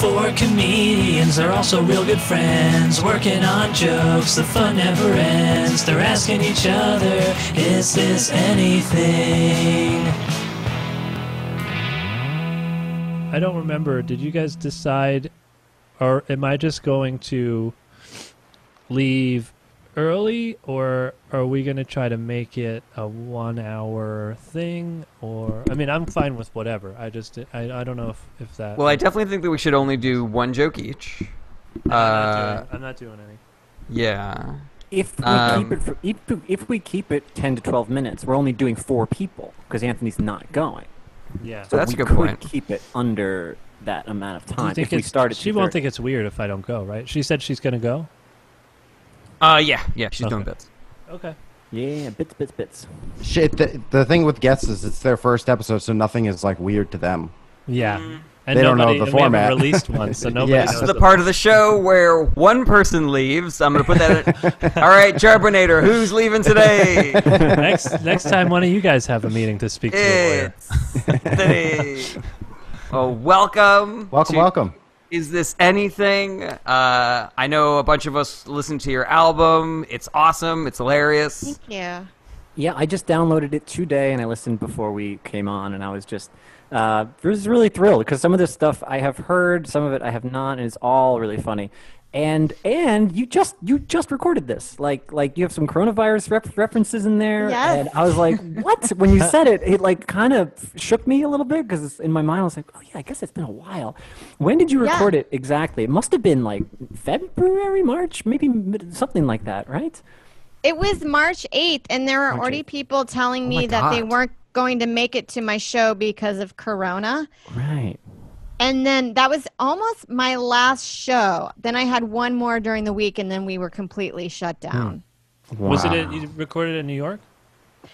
Four comedians are also real good friends, working on jokes. The fun never ends. They're asking each other, "Is this anything?" I don't remember. Did you guys decide, or am I just going to leave early, or are we going to try to make it a one-hour thing? Or I mean, I'm fine with whatever. I just I, I don't know if if that. Well, I definitely think that we should only do one joke each. I'm, Uh, not doing, I'm not doing any. yeah. If we Um, keep it, for, if, if we keep it ten to twelve minutes, we're only doing four people because Anthony's not going. Yeah. So That's a we good could point. keep it under that amount of time. If we started, she won't think it's weird if I don't go, right? She said she's going to go. Uh, yeah, yeah. She's doing bits. Okay. Yeah, bits, bits, bits. Shit, the, the thing with guests is it's their first episode, so nothing is like weird to them. Yeah. And They don't know the and we format. released one, so nobody Yeah. knows. This is the part of the show where one person leaves. I'm gonna put that. In. All right, Jarbinator, who's leaving today? next next time, one of you guys have a meeting to speak to a lawyer. It's today. Well, welcome. Welcome, to welcome. Is this anything? Uh, I know a bunch of us listened to your album. It's awesome. It's hilarious. Thank you. Yeah, I just downloaded it today and I listened before we came on, and I was just uh, was really thrilled because some of this stuff I have heard, some of it I have not, and it's all really funny. And and you just you just recorded this, like like you have some coronavirus ref- references in there, Yes. and I was like, what? when you said it, it like kind of shook me a little bit because in my mind I was like, oh yeah, I guess it's been a while. When did you Yeah. record it exactly? It must have been like February, March, maybe something like that, right? It was March 8th, and there were March already 8th. people telling Oh my me that they weren't going to make it to my show because of Corona. Right. And then that was almost my last show. Then I had one more during the week, and then we were completely shut hmm. down. Was it? At, you recorded in New York?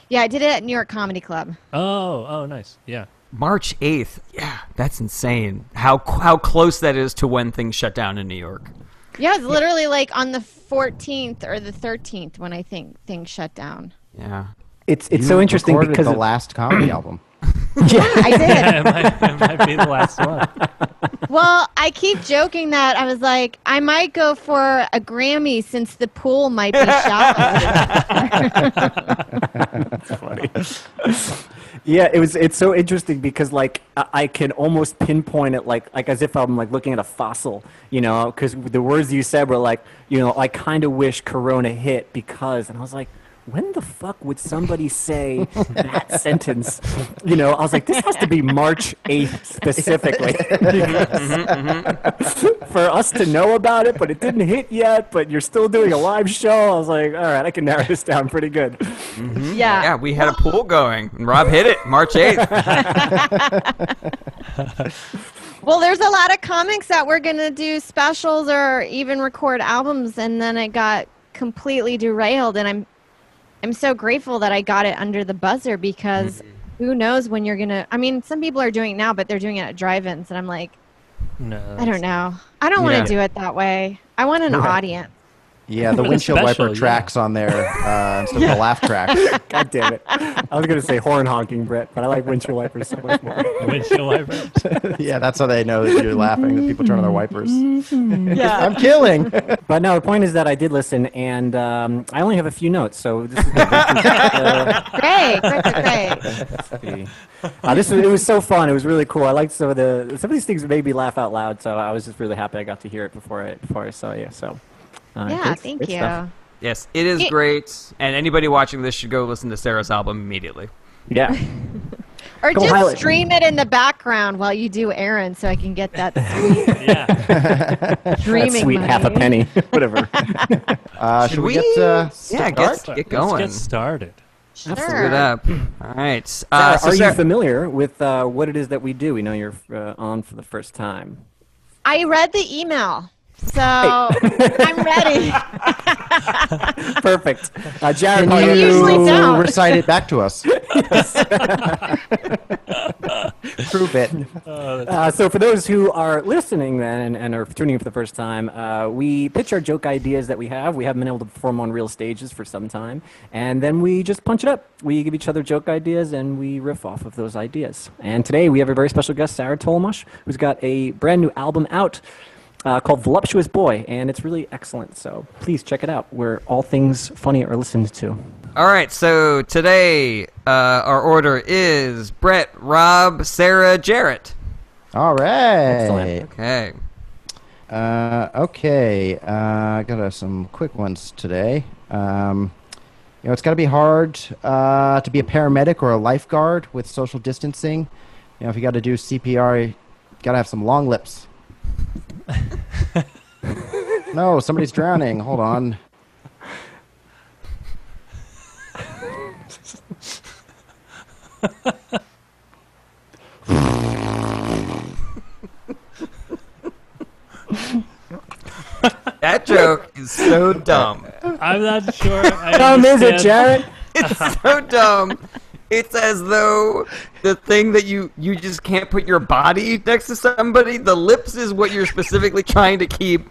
Yeah, I did it at New York Comedy Club. Oh, oh, nice. Yeah. March 8th. Yeah, that's insane. How how close that is to when things shut down in New York. Yeah, it was literally like on the 14th or the 13th when I think things shut down. Yeah. It's it's You so interesting because the it- last comedy album. Yeah, I did. it, might, it might be the last one. Well, I keep joking that I was like, I might go for a Grammy since the pool might be shallow. yeah, it was. It's so interesting because like I, I can almost pinpoint it like like as if I'm like looking at a fossil, you know, because the words you said were like, you know, I kind of wish Corona hit because, and I was like. When the fuck would somebody say that sentence? You know, I was like, this has to be March 8th specifically. Mm-hmm, mm-hmm, For mm-hmm. us to know about it, but it didn't hit yet, but you're still doing a live show. I was like, all right, I can narrow this down pretty good. yeah. Yeah, we had a pool going, and Rob hit it March 8th. Well, there's a lot of comics that were going to do specials or even record albums, and then it got completely derailed. And I'm, I'm so grateful that I got it under the buzzer because who knows when you're going to. I mean, some people are doing it now, but they're doing it at drive ins. And I'm like, No. I don't know. I don't want Yeah. to do it that way. I want an Right. audience. Yeah, the windshield special, wiper yeah. tracks on there uh, instead of the laugh track. God damn it. I was going to say horn honking, Brett, but I like windshield wipers so much more. Windshield wiper. yeah, that's how they know that you're laughing. That people turn on their wipers. yeah. I'm killing. But no, the point is that I did listen, and um, I only have a few notes, so this is good. Great, great, great, great. uh, this was, it was so fun. It was really cool. I liked some of the some of these things made me laugh out loud. So I was just really happy I got to hear it before I before I saw you. So uh, Yeah, great- thank great you. stuff. Yes, it is It- great. And anybody watching this should go listen to Sarah's album immediately. Yeah. Or Go just stream it in the background while you do errands so I can get that sweet Yeah. streaming That sweet money. half a penny, whatever. Uh, should, we, get uh, yeah, start? get, get Let's going. get started. Sure. Let's get up. All right. Sarah, Uh, so are Sarah- you familiar with uh, what it is that we do? We know you're uh, on for the first time. I read the email, so I'm ready. Perfect. Uh, Jarret, Can how I are usually you don't. recite it back to us? Prove it. Uh, so for those who are listening then and, and are tuning in for the first time, uh, we pitch our joke ideas that we have. We haven't been able to perform on real stages for some time, and then we just punch it up. We give each other joke ideas and we riff off of those ideas. And today we have a very special guest, Sarah Tollemache, who's got a brand new album out. Uh, called Voluptuous Boy, and it's really excellent. So please check it out, where all things funny are listened to. All right, so today uh, our order is Brett, Rob, Sarah, Jarret. All right. Excellent. Okay. Uh, okay. Uh, I got uh, some quick ones today. Um, you know, it's got to be hard uh, to be a paramedic or a lifeguard with social distancing. You know, if you got to do CPR, you got to have some long lips. no, somebody's drowning. Hold on. That joke is so dumb. I'm not sure. I Dumb is it, Jarret? It's so dumb. It's as though the thing that you you just can't put your body next to somebody. The lips is what you're specifically trying to keep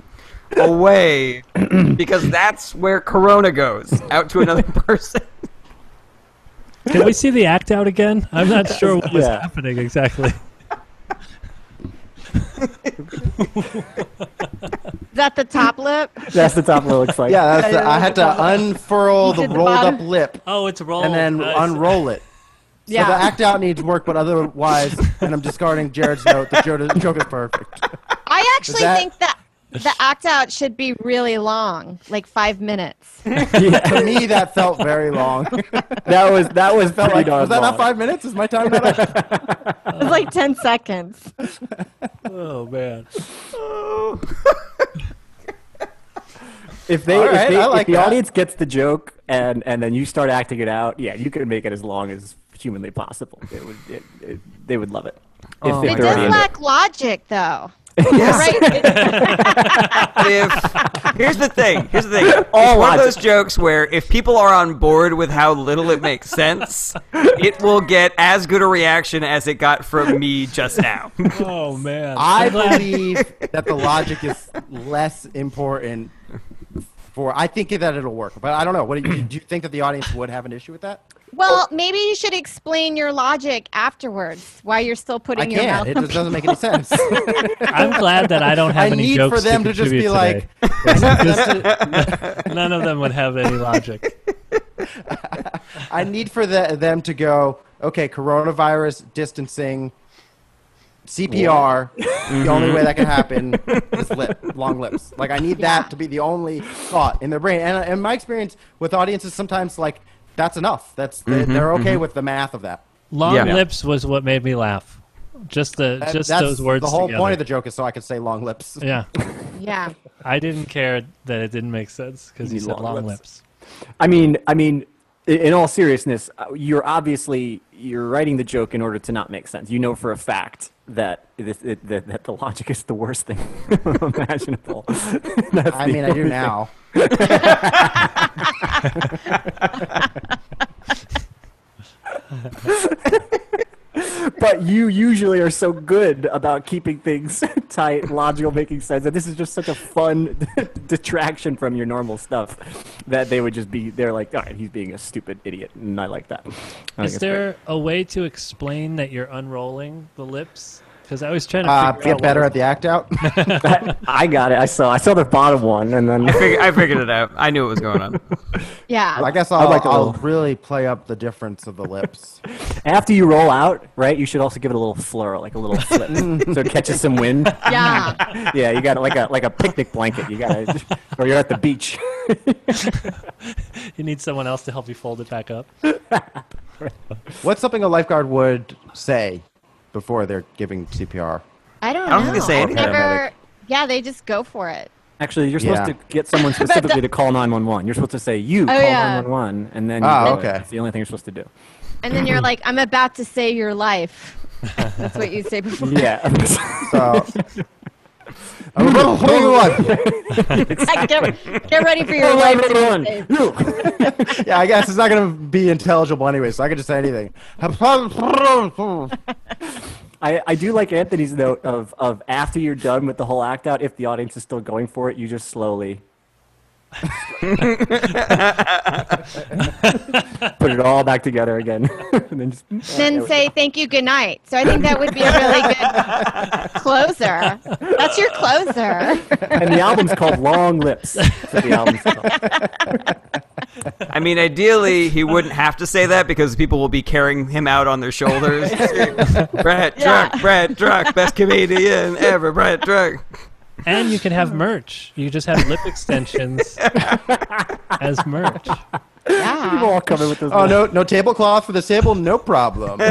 away because that's where corona goes out to another person. Can we see the act out again? I'm not sure what was Yeah. happening exactly. Is that the top lip? That's the top. lip. it looks like. Yeah, that's the, I had to unfurl the did the rolled up lip Oh, it's rolled. and then Nice. unroll it. So Yeah. the act out needs work, but otherwise, and I'm discarding Jarret's note. The joke, joke is perfect. I actually that- think that the act out should be really long, like five minutes. to me, that felt very long. that was that was Felt like, was that long. not five minutes? Is my time not up? It was like 10 seconds. Oh man. If they, All if, they I if the that. audience gets the joke and and then you start acting it out, yeah, you can make it as long as humanly possible. It would it, it, they would love it. If, Oh if my It they're does already into lack logic, though. Yes. If here's the thing, here's the thing. It's All one of those jokes where if people are on board with how little it makes sense, it will get as good a reaction as it got from me just now. Oh man. I believe that the logic is less important. For I think that it'll work, but I don't know. What do you, do you think that the audience would have an issue with that? Well, maybe you should explain your logic afterwards Why you're still I putting your mouth can't. It just doesn't make any sense. I'm glad that I don't have I any need jokes for them to, to just be contribute like, today. None of them would have any logic. I need for the, them to go, okay, coronavirus distancing, CPR. The only way that can mm-hmm. happen is lip, long lips. Like I need that to be the only thought in their brain. And uh, in my experience with audiences, sometimes like that's enough. That's they, they're okay with the math of that. Long Yeah. lips was what made me laugh. Just the That- just that's those words. The whole together. point of the joke is so I could say long lips. Yeah, Yeah. I didn't care that it didn't make sense because you need said long long lips. lips. I mean, I mean, in all seriousness, uh, you're obviously you're writing the joke in order to not make sense. You know for a fact that this, it, that, that the logic is the worst thing imaginable. I mean, I do thing. now. But you usually are so good about keeping things tight, logical, making sense. And this is just such a fun detraction from your normal stuff that they would just be. They're like, all right, he's being a stupid idiot, and I like that. I Is there a way to explain that you're unrolling the lips? Because I was trying to Uh, figure get out better at the act out. I got it. I saw. I saw the bottom one, and then I, fig- I figured it out. I knew what was going on. Yeah. I guess I'd I'll, like a I'll really play up the difference of the lips. after you roll out, right, you should also give it a little flur, like a little flip, so it catches some wind. yeah. Yeah, you got it like a like a picnic blanket. You got it, or you're at the beach. you need someone else to help you fold it back up. What's something a lifeguard would say before they're giving CPR? I don't I don't know. think they say I've anything. never. Yeah, they just go for it. Actually, you're supposed Yeah. to get someone specifically to call 911. You're supposed to say, you call Oh, yeah. 911, and then you Ah, do it. okay. That's the only thing you're supposed to do. And then you're like, I'm about to save your life. That's what you say before. Yeah. So, I'm about to hold on. Like, get, get ready for your life to yeah, I guess it's not going to be intelligible anyway, so I can just say anything. I, I do like Anthony's note of, of after you're done with the whole act out, if the audience is still going for it, you just slowly put it all back together again. and then just oh, then say thank you, good night. So I think that would be a really good closer. That's your closer. and the album's called Long Lips. That's the album's called. I mean, ideally, he wouldn't have to say that because people will be carrying him out on their shoulders. Brett Yeah. Druck, Brett Druck, best comedian ever, Brett Druck. And you can have merch. You just have lip extensions as merch. People all come in with those. Oh no, no tablecloth for the table, no problem.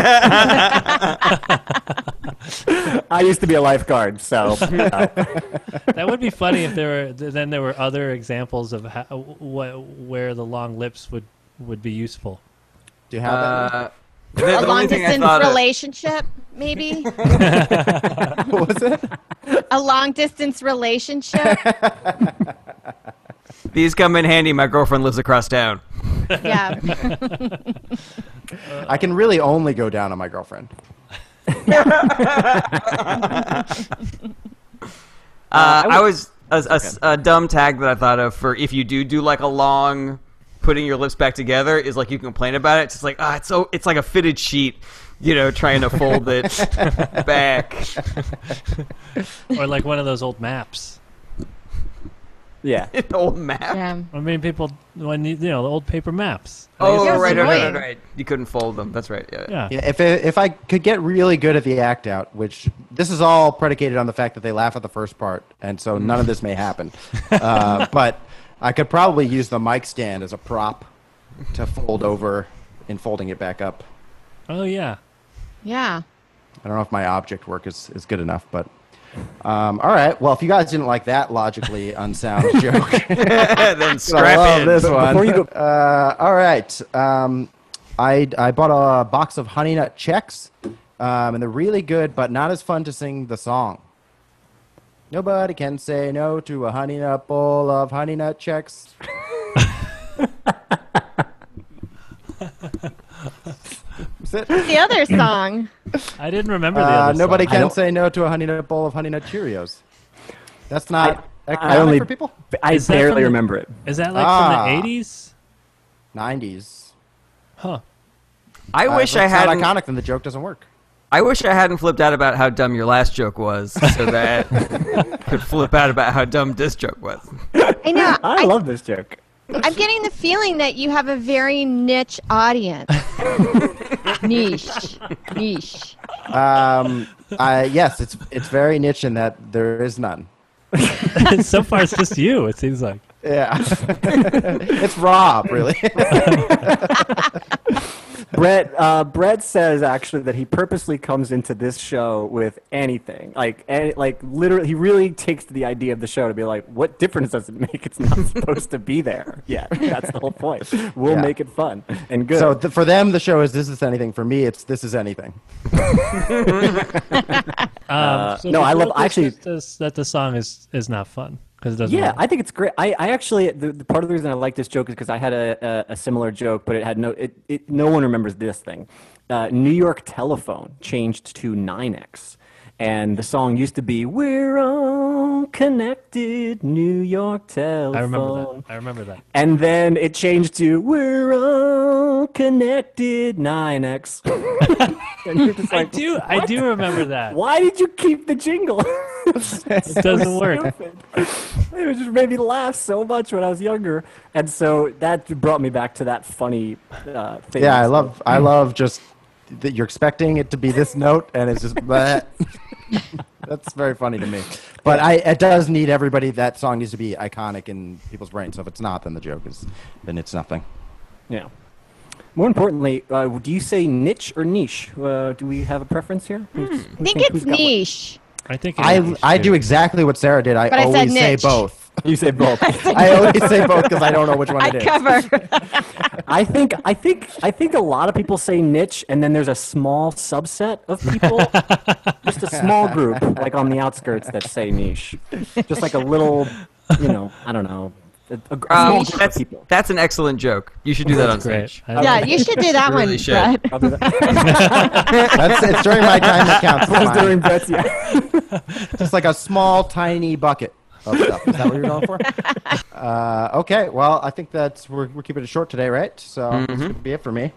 I used to be a lifeguard, so uh, That would be funny if there were then there were other examples of how, wh- where the long lips would would be useful. Do you have that? Uh, the, A long only thing I distance thought of, relationship, maybe? What was it? A long distance relationship? these come in handy. My girlfriend lives across town. Yeah. I can really only go down on my girlfriend. Uh, I I was a, a s- a dumb tag that I thought of for if you do do like a long putting your lips back together is like you complain about it. It's just like ah, it's so it's like a fitted sheet, you know, trying to fold it back. Or like one of those old maps. yeah. Old map. yeah. I mean, people when you, you know the old paper maps. Oh, Yeah, it's right, right, right, right, right. You couldn't fold them. That's right. Yeah. Yeah. Yeah, if it, if I could get really good at the act out, which this is all predicated on the fact that they laugh at the first part, and so none of this may happen. Uh, but I could probably use the mic stand as a prop to fold over in folding it back up. Oh yeah. Yeah. I don't know if my object work is, is good enough, but um, all right. Well, if you guys didn't like that logically unsound joke, then I strap love in. this one. before you go- uh, all right. Um, I I bought a box of Honey Nut Chex, um, and they're really good, but not as fun to sing the song. Nobody can say no to a honey nut bowl of honey nut Chex. That's it. The other song. I didn't remember the Uh, other. nobody song. can say no to a honey nut bowl of honey nut Cheerios. That's not I economic only- for people. I Is that from barely the- remember it. Is that like Ah. from the eighties? Nineties. Huh. I Uh, wish if I it's hadn't. iconic. Then the joke doesn't work. I wish I hadn't flipped out about how dumb your last joke was, so that could flip out about how dumb this joke was. I know. I I, love this joke. I'm getting the feeling that you have a very niche audience. niche. Niche. Um, I, yes, it's it's very niche in that there is none. so far, it's just you. It seems like. Yeah, it's Rob, really. Brett, uh, Brett says actually that he purposely comes into this show with anything, like, any, like literally, he really takes the idea of the show to be like, what difference does it make? It's not supposed to be there yet. That's the whole point. We'll Yeah. make it fun and good. so th- for them, the show is this is anything. For me, it's this is anything. Um, so no, I love- actually- that the song is is not fun because it doesn't. Yeah, work. I think it's great. I, I actually the, the part of the reason I like this joke is because I had a, a, a similar joke, but it had no it, it no one remembers this thing. Uh, New York Telephone changed to NYNEX, and the song used to be "We're all connected." New York Telephone. I remember that. I remember that. And then it changed to "We're all connected NYNEX." and you're I like, do. I do remember that. why did you keep the jingle? It doesn't work. It just made me laugh so much when I was younger, and so that brought me back to that funny uh, thing. Yeah, I love I love just that you're expecting it to be this note, and it's just. bleh. That's very funny to me. But I it does need everybody. That song needs to be iconic in people's brains. So if it's not, then the joke is then it's nothing. Yeah. More importantly, uh, do you say niche or niche? Uh, do we have a preference here? Who's- who I think thinks- it's who's niche. I think. it I is, I do exactly what Sarah did. I But I said always say both. You say both. I always say both because I don't know which one I it is. cover. I think I think I think a lot of people say niche, and then there's a small subset of people, just a small group, like on the outskirts, that say niche. Just like a little, you know, I don't know, a, a, a Um, small group of that's, that's an excellent joke. You should do that on That's great. stage. Yeah, you should do that Really one, should. I'll do that. That's it's during my time that counts. That was Fine. during Brett's, yeah. Just like a small, tiny bucket of stuff. Is that what you're going for? Uh, okay. Well, I think that's we're, we're keeping it short today, right? So this would be it for me.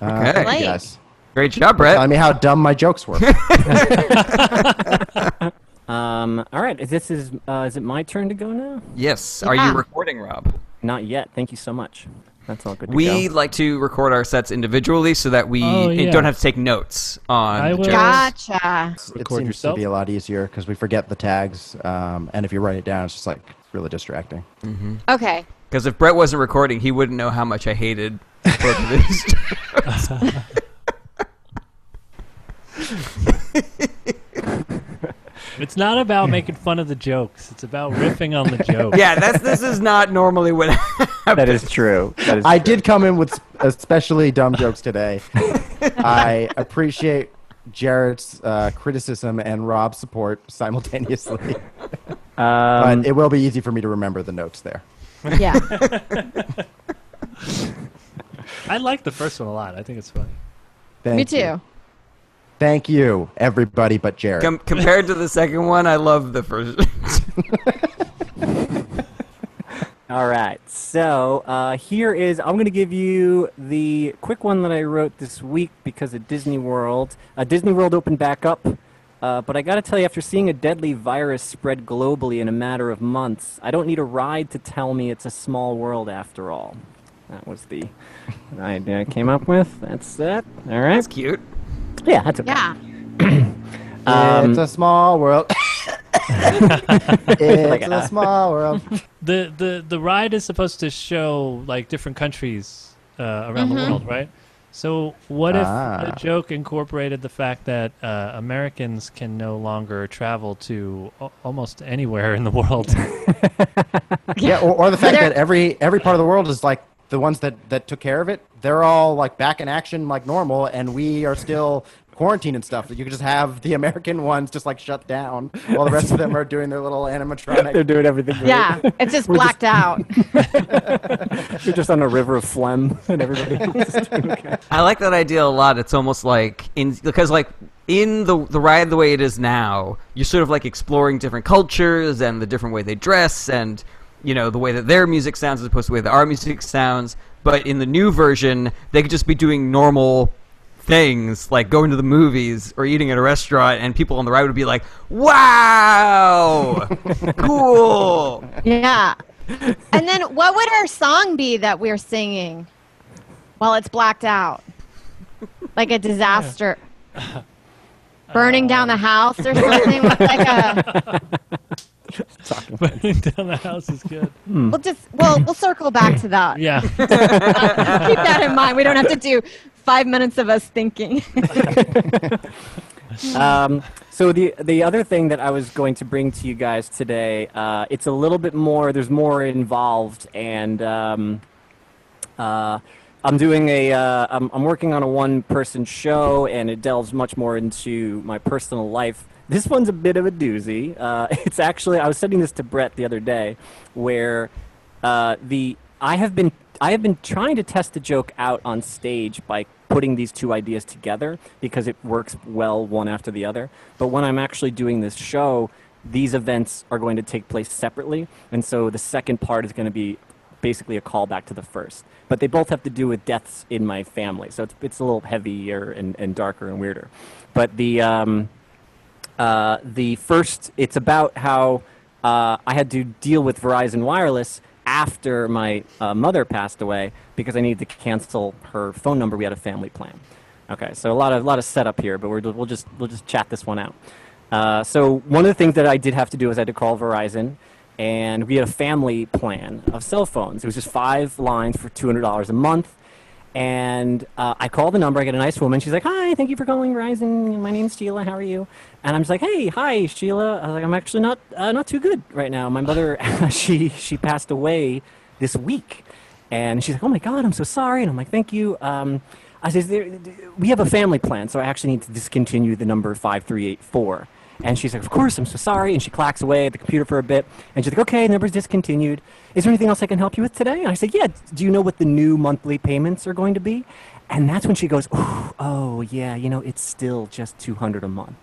Uh, Okay. thank Right. you guys. Great job, Telling Brett. me how dumb my jokes were. Um, all right, this is uh, is it my turn to go now? Yes. Are you recording, Rob? Not yet. Thank you so much. That's all good to We go. like to record our sets individually so that we Oh, yeah. don't have to take notes on I the will- jokes. Gotcha. it Record seems yourself. to be a lot easier because we forget the tags, um, and if you write it down, it's just like really distracting. Okay. Because if Brett wasn't recording, he wouldn't know how much I hated both of his jokes. It's not about making fun of the jokes. It's about riffing on the jokes. yeah, that's this is not normally what happens. That is true. That is I true. did come in with especially dumb jokes today. I appreciate Jarret's uh, criticism and Rob's support simultaneously, Um, but it will be easy for me to remember the notes there. Yeah. I like the first one a lot. I think it's funny. Thank Me you. Too. Thank you, everybody but Jarret. Com- compared to the second one, I love the first. All right. So uh, here is I'm going to give you the quick one that I wrote this week because of Disney World. Uh, Disney World opened back up, uh, but I got to tell you, after seeing a deadly virus spread globally in a matter of months, I don't need a ride to tell me it's a small world after all. That was the idea I came up with. That's that. All right. That's cute. Yeah, that's okay. Yeah. Um, it's a small world. it's uh, a small world. The the the ride is supposed to show like different countries uh, around the world, right? So what if Ah. the joke incorporated the fact that uh, Americans can no longer travel to a- almost anywhere in the world? Yeah, or, or the fact that every every part of the world is like the ones that that took care of it. They're all like back in action like normal, and we are still quarantined and stuff. That You could just have the American ones just like shut down, while the rest of them are doing their little animatronic. They're doing everything. Great. Yeah. It's just We're just- blacked out. You're just on a river of phlegm, and everybody. else is doing okay. I like that idea a lot. It's almost like in because like in the the ride the way it is now, you're sort of like exploring different cultures and the different way they dress and you know the way that their music sounds as opposed to the way that our music sounds. But in the new version, they could just be doing normal things like going to the movies or eating at a restaurant, and people on the ride would be like, "Wow, cool." Yeah. And then what would our song be that we're singing while it's blacked out? Like a disaster. Burning down the house or something with like a Burning down the house is good. we'll just we'll we'll circle back to that. Yeah. Keep that in mind. We don't have to do five minutes of us thinking. um, so the the other thing that I was going to bring to you guys today, uh, it's a little bit more. There's more involved, and um, uh, I'm doing a. Uh, I'm, I'm working on a one-person show, and it delves much more into my personal life. This one's a bit of a doozy. Uh, it's actually I was sending this to Brett the other day, where uh, the I have been I have been trying to test the joke out on stage by putting these two ideas together because it works well one after the other. But when I'm actually doing this show, these events are going to take place separately, and so the second part is going to be basically a callback to the first. But they both have to do with deaths in my family, so it's it's a little heavier and, and darker and weirder. But the um, uh, the first, it's about how uh, I had to deal with Verizon Wireless after my uh, mother passed away because I needed to cancel her phone number. We had a family plan. Okay, so a lot of a lot of setup here, but we're, we'll just we'll just chat this one out. Uh, so one of the things that I did have to do is I had to call Verizon, and we had a family plan of cell phones. It was just five lines for two hundred dollars a month. And uh, I call the number. I get a nice woman. She's like, "Hi, thank you for calling Verizon. My name's Sheila. How are you?" And I'm just like, "Hey, hi, Sheila." I was like, "I'm actually not uh, not too good right now. My mother, she she passed away this week." And she's like, "Oh my God, I'm so sorry." And I'm like, "Thank you." Um, I says, "We have a family plan, so I actually need to discontinue the number five three eight four." And she's like, of course, I'm so sorry. And she clacks away at the computer for a bit. And she's like, okay, number's discontinued. Is there anything else I can help you with today? And I said, yeah. Do you know what the new monthly payments are going to be? And that's when she goes, oh, yeah, you know, it's still just 200 a month.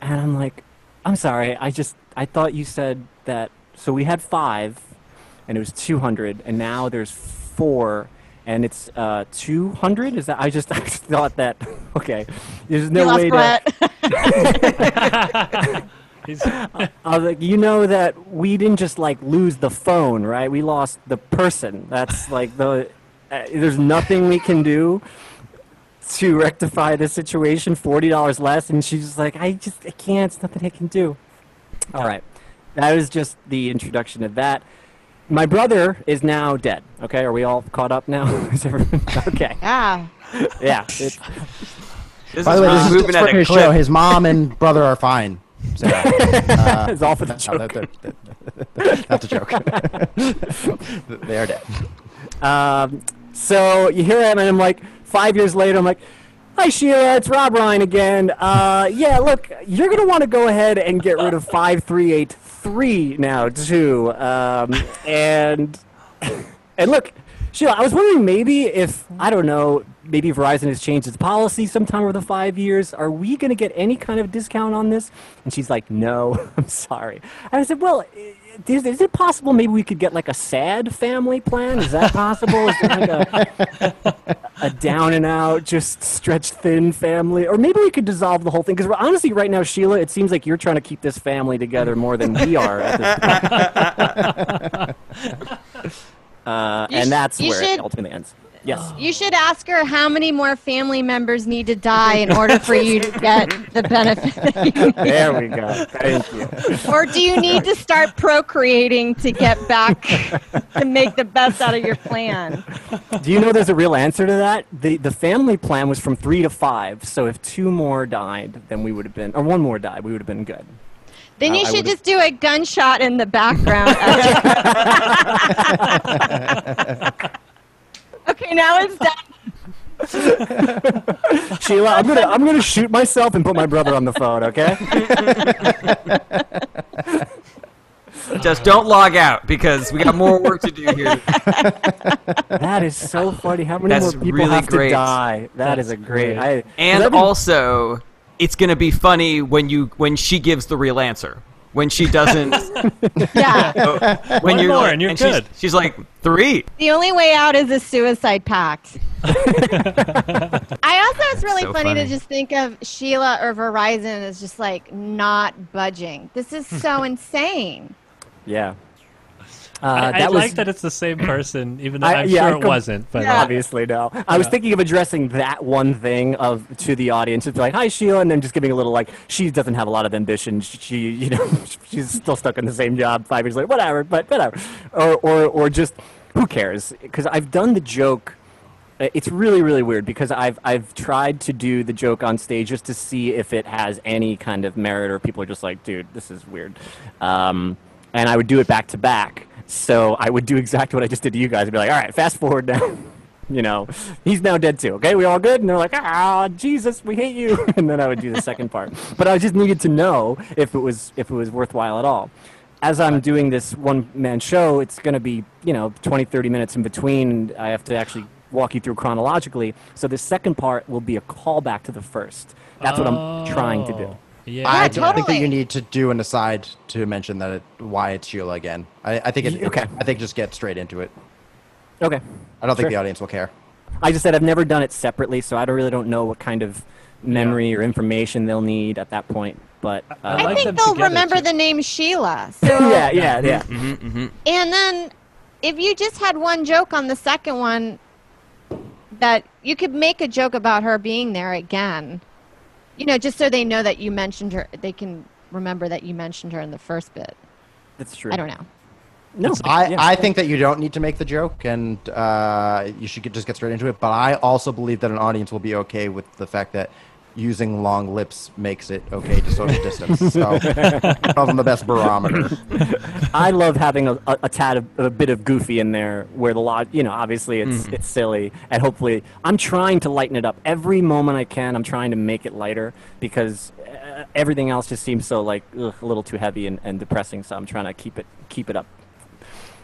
And I'm like, I'm sorry. I just, I thought you said that. So we had five, and it was 200, and now there's four, and it's uh, 200. Is that? I just, I just thought that. Okay, there's no way to. Brett. He's, I was like, you know that we didn't just like lose the phone, right? We lost the person. That's like the. Uh, there's nothing we can do to rectify the situation. Forty dollars less, and she's just like, I just, I can't. It's nothing I can do. All right, that was just the introduction of that. My brother is now dead. Okay, are we all caught up now? Is everyone- okay, yeah. yeah. It's, This By the way, this is moving just at for a his clip. show. His mom and brother are fine. So, uh, it's all for the no, joke. that- that- that- that's a joke. they are dead. Um, so you hear him, and I'm like, five years later, I'm like, hi Sheila, it's Rob Ryan again. Uh, yeah, look, you're gonna want to go ahead and get rid of five three eight three now too. Um, and and look, Sheila, I was wondering maybe if I don't know, maybe Verizon has changed its policy sometime over the five years. Are we gonna get any kind of discount on this? And she's like, no, I'm sorry. And I said, well. I- Is, is it possible maybe we could get like a sad family plan? Is that possible? Is there like a, a down and out, just stretched thin family? Or maybe we could dissolve the whole thing? Because honestly, right now, Sheila, it seems like you're trying to keep this family together more than we are at this point. uh, You sh- and that's you where should- it ultimately ends. Yes. You should ask her how many more family members need to die in order for you to get the benefit. that you need. There we go. Thank you. Or do you need to start procreating to get back to make the best out of your plan? Do you know there's a real answer to that? The the family plan was from three to five. So if two more died, then we would have been, or one more died, we would have been good. Then Uh, you I should just do a gunshot in the background. okay, now it's done. Sheila, I'm gonna I'm gonna shoot myself and put my brother on the phone. Okay. Just don't log out because we got more work to do here. That is so funny. How many That's more people really have great. to die? That is That's a great. great. I, And I've been- also, it's gonna be funny when you when she gives the real answer. When she doesn't, Yeah. Oh, when One you're more like, and you're she's- good. She's, like three. The only way out is a suicide pact. I also, it's really So funny, funny. to just think of Sheila or Verizon as just like not budging. This is so insane. yeah. Uh, I, I was, like that it's the same person, even though I- I, am yeah, I sure it com- wasn't. But Yeah. Obviously, no. I was thinking of addressing that one thing of to the audience. It's like, "Hi, Sheila," and then just giving a little like, she doesn't have a lot of ambition. She, she you know, she's still stuck in the same job five years later. Whatever, but whatever. Or, or, or just who cares? Because I've done the joke. uh, It's really, really weird because I've I've tried to do the joke on stage just to see if it has any kind of merit, or people are just like, "Dude, this is weird," um, and I would do it back to back. So I would do exactly what I just did to you guys. I'd be like, "All right, fast forward now." you know, he's now dead too. Okay, we all good? And they're like, ah, Jesus, we hate you. And then I would do the second part. But I just needed to know if it was if it was worthwhile at all. As I'm doing this one man show, it's going to be you know 20, 30 minutes in between. I have to actually walk you through chronologically. So the second part will be a callback to the first. That's what I'm trying to do. Yeah. I Yeah, don't think that you need to do an aside to mention that it, why it's Sheila again. I, I think it, okay. I think just get straight into it. Okay. I don't think the audience will care. I just said I've never done it separately, so I don't really don't know what kind of memory or information they'll need at that point. But uh, I I, like think they'll remember too. the name Sheila. So yeah, yeah, yeah. Mm-hmm, And then if you just had one joke on the second one, that you could make a joke about her being there again. You know, just so they know that you mentioned her, they can remember that you mentioned her in the first bit. That's true. I don't know. No, I, yeah. I think that you don't need to make the joke and uh, you should get, just get straight into it. But I also believe that an audience will be okay with the fact that using long lips makes it okay to social distance. So, not the best barometer. I love having a, a, a tad of a bit of goofy in there where the lot, you know, obviously it's Mm-hmm. it's silly, and hopefully I'm trying to lighten it up every moment I can. I'm trying to make it lighter because uh, everything else just seems so like ugh, a little too heavy and, and depressing. So I'm trying to keep it keep it up.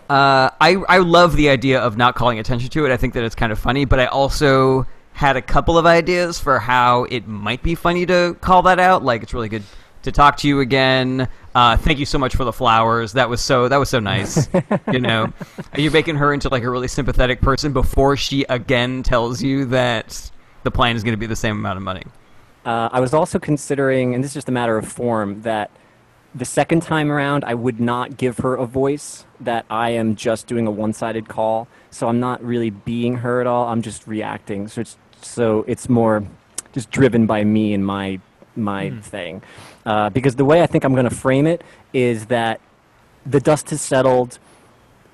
Uh, I I love the idea of not calling attention to it. I think that it's kind of funny, but I also had a couple of ideas for how it might be funny to call that out. Like it's really good to talk to you again. Uh, thank you so much for the flowers. That was so that was so nice. you know, are you making her into like a really sympathetic person before she again tells you that the plan is going to be the same amount of money? Uh, I was also considering, and this is just a matter of form, that the second time around I would not give her a voice. That I am just doing a one-sided call, so I'm not really being her at all. I'm just reacting. So it's so it's more just driven by me and my my thing. Uh, because the way I think I'm going to frame it is that the dust has settled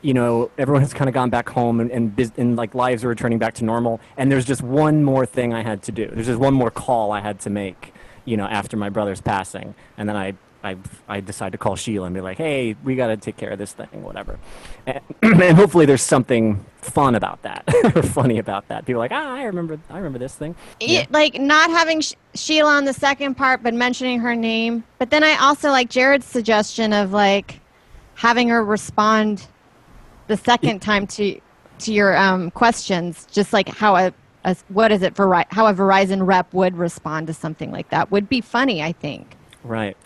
you know, everyone has kind of gone back home and, and, bus- and like lives are returning back to normal. And there's just one more thing I had to do. There's just one more call I had to make, you know, after my brother's passing. And then I, I, I decided to call Sheila and be like, hey, we got to take care of this thing, whatever. And, and hopefully there's something fun about that or funny about that. People are like, ah, I remember, I remember this thing. Y- like not having Sh- Sheila on the second part, but mentioning her name. But then I also like Jarret's suggestion of like having her respond the second time to to your um, questions, just like how a, a what is it for how a Verizon rep would respond to something like that would be funny. I think. Right.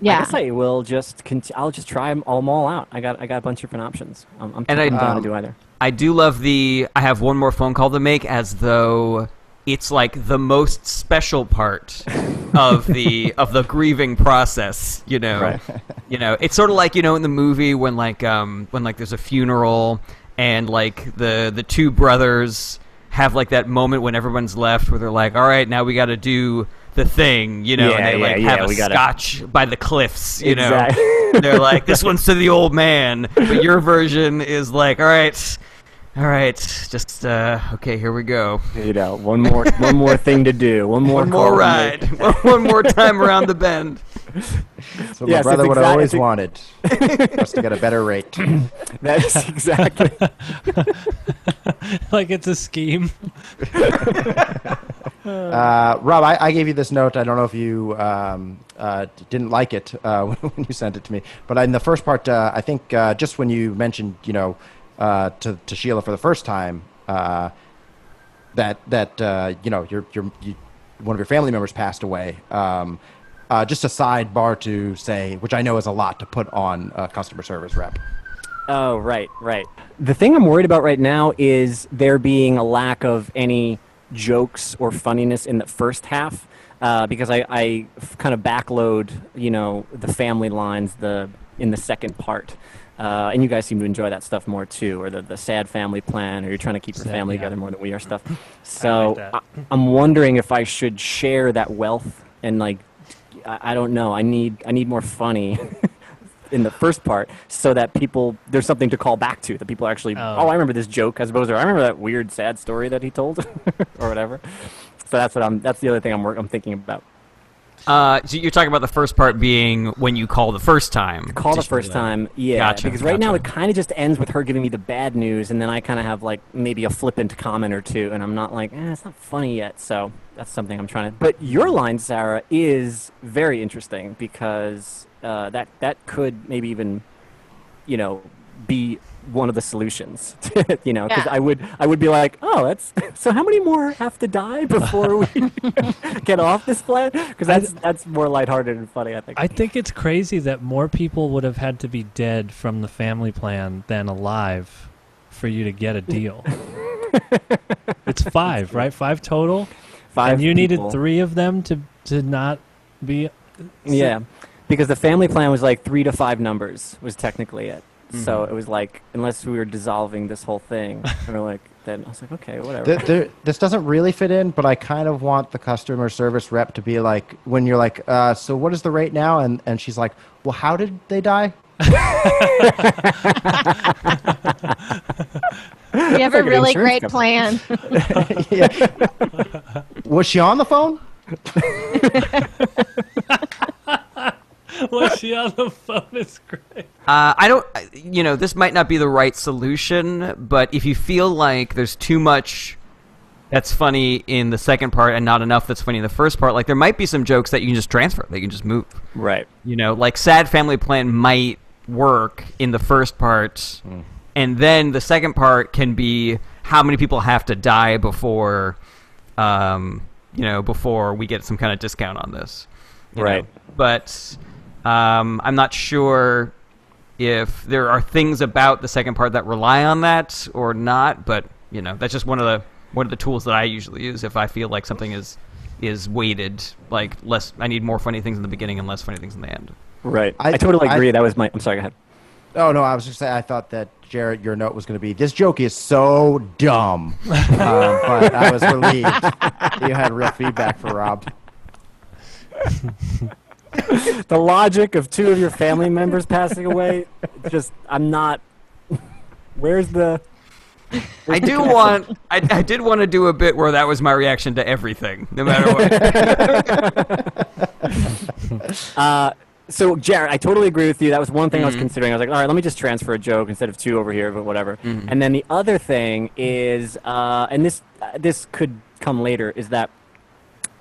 Yeah. I guess I will just, conti- I'll just try them all, them all out. I got, I got a bunch of different options. I'm, I'm, And I- I'm down um, to do either. I do love the I have one more phone call to make as though it's like the most special part of the of the grieving process, you know. Right. You know, it's sort of like, you know, in the movie when like um when like there's a funeral and like the the two brothers have like that moment when everyone's left where they're like, "All right, now we got to do the thing," you know, Yeah, and they yeah, like yeah, have a gotta- scotch by the cliffs, you know. Exactly. They're like, "This one's to the old man," but your version is like, "All right, all right, just uh, okay, here we go. You know, one more, one more thing to do. One more, One more ride, one, one more time around the bend." So Yes, my brother would have always it's- wanted us to get a better rate. That's exactly. like it's a scheme. Uh, Rob, I, I gave you this note. I don't know if you um, uh, didn't like it uh, when you sent it to me, but in the first part, uh, I think uh, just when you mentioned, you know, uh, to, to Sheila for the first time, uh, that that uh, you know your your you, one of your family members passed away. Um, uh, just a sidebar to say, which I know is a lot to put on a customer service rep. Oh, right, right. The thing I'm worried about right now is there being a lack of any jokes or funniness in the first half. Uh, because I kind of backload, you know, the family lines the in the second part, uh, and you guys seem to enjoy that stuff more too, or the, the sad family plan, or you're trying to keep your Sad, family yeah. together more than we are stuff. So. I, I'm wondering if I should share that wealth and like, I, I don't know. I need I need more funny in the first part so that people there's something to call back to that people actually oh, Oh. I remember this joke as opposed to I remember that weird sad story that he told or whatever. So that's what I'm that's the other thing I'm work, I'm thinking about. Uh, so you're talking about the first part being when you call the first time. Call the first time, yeah. Gotcha, because right now it kind of just ends with her giving me the bad news, and then I kind of have like maybe a flippant comment or two, and I'm not like, eh, it's not funny yet. So that's something I'm trying to. But your line, Sarah, is very interesting because uh, that that could maybe even, you know, be one of the solutions. you know, because Yeah. I would I would be like, oh, that's so. How many more have to die before we get off this plan? Because that's that's more lighthearted and funny. I think. I think it's crazy that more people would have had to be dead from the family plan than alive for you to get a deal. it's five, right? Five total. Five and you needed three of them to to not be. Yeah, because the family plan was like three to five numbers was technically it. So Mm-hmm. it was like unless we were dissolving this whole thing, we are like then I was like okay whatever. Th- there- this doesn't really fit in, but I kind of want the customer service rep to be like, when you're like, uh, so what is the rate now? And and she's like, well, how did they die? We have like a really insurance great plan. yeah. Was she on the phone? when she on the phone is great. Uh, I don't, you know, this might not be the right solution, but if you feel like there's too much that's funny in the second part and not enough that's funny in the first part, like there might be some jokes that you can just transfer, they can just move. Right. You know, like Sad Family Plan might work in the first part, and then the second part can be how many people have to die before, um, you know, before we get some kind of discount on this. you know. Right. But um, I'm not sure if there are things about the second part that rely on that or not. But you know, that's just one of the one of the tools that I usually use if I feel like something is is weighted like less. I need more funny things in the beginning and less funny things in the end. Right. I, I- totally I- agree. that was my. I'm sorry. Go ahead. Oh no, I was just saying. I thought that Jarret, your note was going to be this joke is so dumb, um, but I was relieved you had real feedback for Rob. The logic of two of your family members passing away. Just, I'm not. Where's the? I do want. I, I did want to do a bit where that was my reaction to everything, no matter what. Uh, so Jarret, I totally agree with you. That was one thing I was Mhm. considering. I was like, all right, let me just transfer a joke instead of two over here, but whatever. Mhm. And then the other thing is, uh, and this uh, this could come later, is that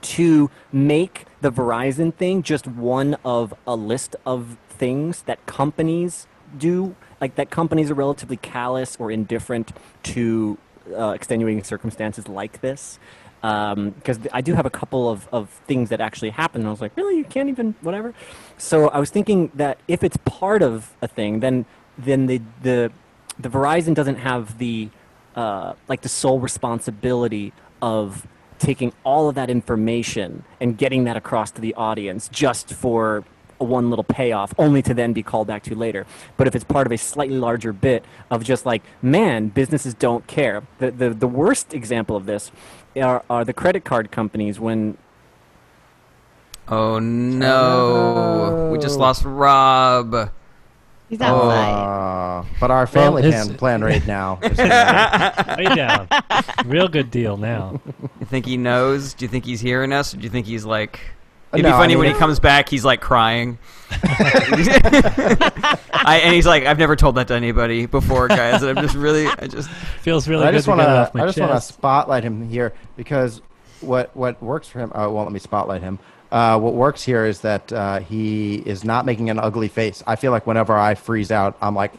to make the Verizon thing just one of a list of things that companies do, like that companies are relatively callous or indifferent to uh, extenuating circumstances like this. Because I do have a couple of, of things that actually happen, and I was like, really, you can't even whatever. So I was thinking that if it's part of a thing, then then the the the Verizon doesn't have the uh, like the sole responsibility of taking all of that information and getting that across to the audience just for one little payoff, only to then be called back to later. But if it's part of a slightly larger bit of just like, man, businesses don't care. The the, the worst example of this are, are the credit card companies when oh no, we just oh. lost Rob. He's outside. Uh, but our family his- plan, plan right now. is- Way down. Real good deal now. You think he knows? Do you think he's hearing us? Or do you think he's like? It'd No, be I funny when he comes back. He's like crying. I, and he's like, I've never told that to anybody before, guys. And I'm just really, I just. Feels really I good just to want get it off to I just want to spotlight him here because what what works for him. Oh, won't let me spotlight him. Uh, what works here is that uh, he is not making an ugly face. I feel like whenever I freeze out, I'm like,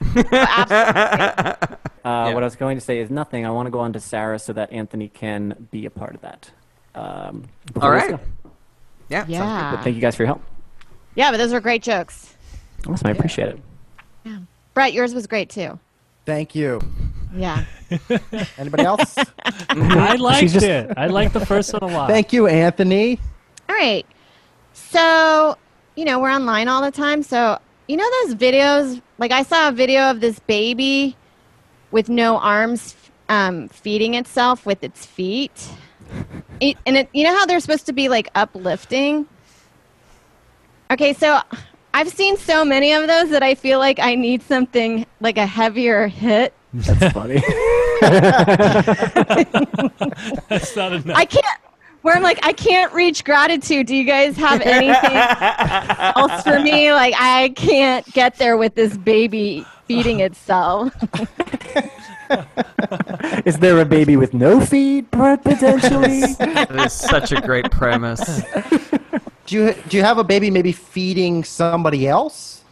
Uh, Yeah. What I was going to say is nothing. I want to go on to Sarah so that Anthony can be a part of that. Um, before All we right. go. Yeah. sounds yeah. But thank you guys for your help. Yeah, but those were great jokes. Awesome. I appreciate it. Yeah. Brett, yours was great too. "Thank you." Yeah. Anybody else? I liked just- it. I liked the first one a lot. Thank you, Anthony. All right. So, you know, we're online all the time. So, you know those videos? Like, I saw a video of this baby with no arms um, feeding itself with its feet. It, and it, you know how they're supposed to be like uplifting? Okay, so I've seen so many of those that I feel like I need something like a heavier hit. That's funny. That's not enough. I can't. Where I'm like, I can't reach gratitude. Do you guys have anything else for me? Like, I can't get there with this baby feeding itself. Is there a baby with no feet, pot- potentially? That is such a great premise. Do you do you have a baby maybe feeding somebody else?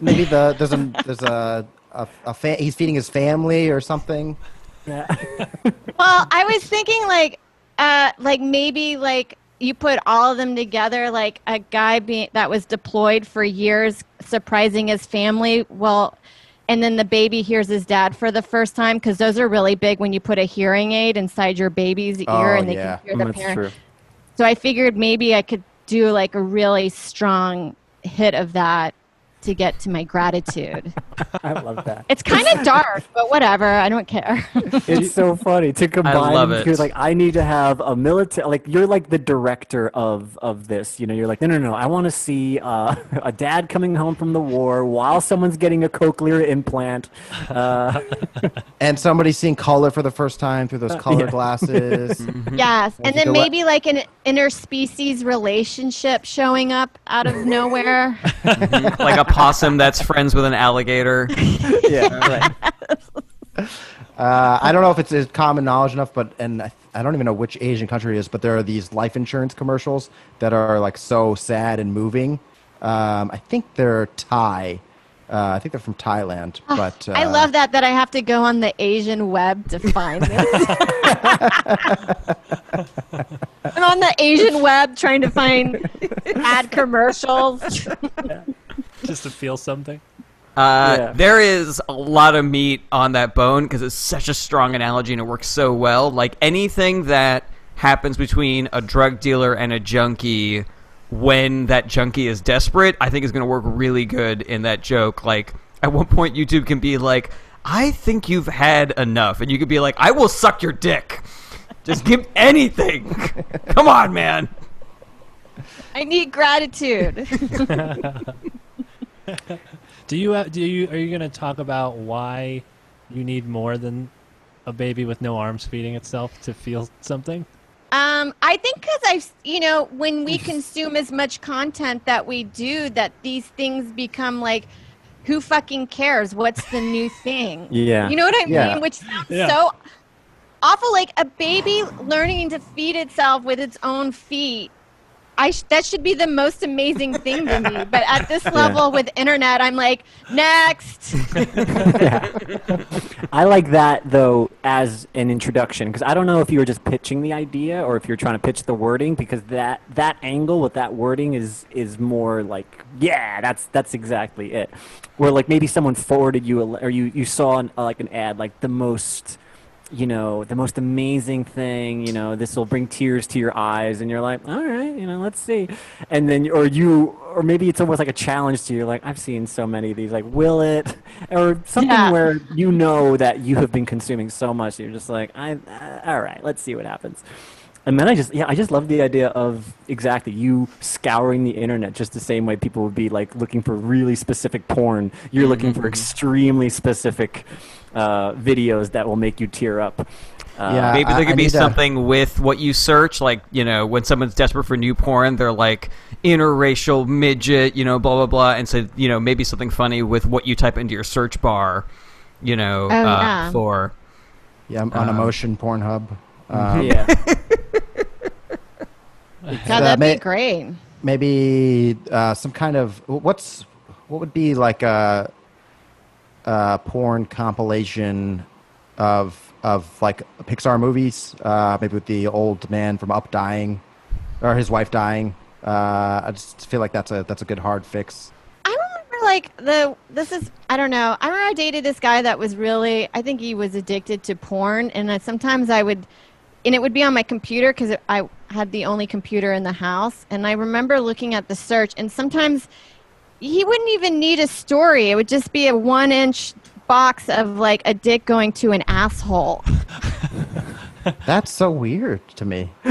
maybe the there's a there's a a, a fa- he's feeding his family or something. Yeah. Well, I was thinking like, uh, like maybe like you put all of them together, like a guy being that was deployed for years, surprising his family. Well, and then the baby hears his dad for the first time because those are really big when you put a hearing aid inside your baby's ear Oh, and they yeah. can hear the That's parent. true. So I figured maybe I could do like a really strong hit of that to get to my gratitude. I love that. It's kind of dark, but whatever. I don't care. It's so funny to combine. love them it. You're like, I need to have a military. Like you're like the director of of this. You know, you're like, no, no, no. I want to see uh, a dad coming home from the war while someone's getting a cochlear implant. Uh, And somebody seeing color for the first time through those color yeah. yes, glasses. and you then go what- maybe like an interspecies relationship showing up out of nowhere. like a possum that's friends with an alligator. yeah, right. Uh, I don't know if it's, it's common knowledge enough, but and I, I don't even know which Asian country it is, but there are these life insurance commercials that are like so sad and moving. Um, I think they're Thai. Uh, I think they're from Thailand. But uh, I love that that I have to go on the Asian web to find this. I'm on the Asian web trying to find ad commercials. just to feel something. Uh, Yeah. There is a lot of meat on that bone because it's such a strong analogy and it works so well. Like anything that happens between a drug dealer and a junkie when that junkie is desperate, I think is going to work really good in that joke. Like at one point, YouTube can be like, "I think you've had enough," and you could be like, "I will suck your dick." Just give anything. Come on, man. I need gratitude. Do you uh, do you are you going to talk about why you need more than a baby with no arms feeding itself to feel something? Um, I think because I've, you know, when we consume as much content that we do, that these things become like, who fucking cares? What's the new thing? Yeah. You know what I Yeah. mean? Which sounds Yeah. so awful. Like a baby learning to feed itself with its own feet. I sh- that should be the most amazing thing to me. But at this level with internet, I'm like, next. I like that though as an introduction because I don't know if you were just pitching the idea or if you're trying to pitch the wording because that that angle with that wording is is more like yeah that's that's exactly it. Where like maybe someone forwarded you a, or you you saw an, uh, like an ad like the most you know the most amazing thing you know this will bring tears to your eyes and you're like all right you know let's see and then or you or maybe it's almost like a challenge to you like i've seen so many of these like will it or something Yeah. where you know that you have been consuming so much you're just like i uh, all right let's see what happens and then I just yeah I just love the idea of exactly you scouring the internet just the same way people would be like looking for really specific porn. You're looking for extremely specific uh, videos that will make you tear up. Uh, Yeah. Maybe I- there I could be need to- something with what you search, like you know, when someone's desperate for new porn, they're like interracial midget, you know, blah blah blah, and so you know, maybe something funny with what you type into your search bar, you know, Oh, uh, yeah. for yeah, I'm on Um, Emotion Pornhub. Um, yeah. God, Uh, that'd may- be great. maybe uh, some kind of what's what would be like a, a porn compilation of of like Pixar movies, uh, maybe with the old man from Up dying or his wife dying. Uh, I just feel like that's a that's a good hard fix. I remember like the this is I don't know. I remember I dated this guy that was really I think he was addicted to porn, and I, sometimes I would, and it would be on my computer because I had the only computer in the house, and I remember looking at the search, and sometimes he wouldn't even need a story. It would just be a one inch box of like a dick going to an asshole. That's so weird to me.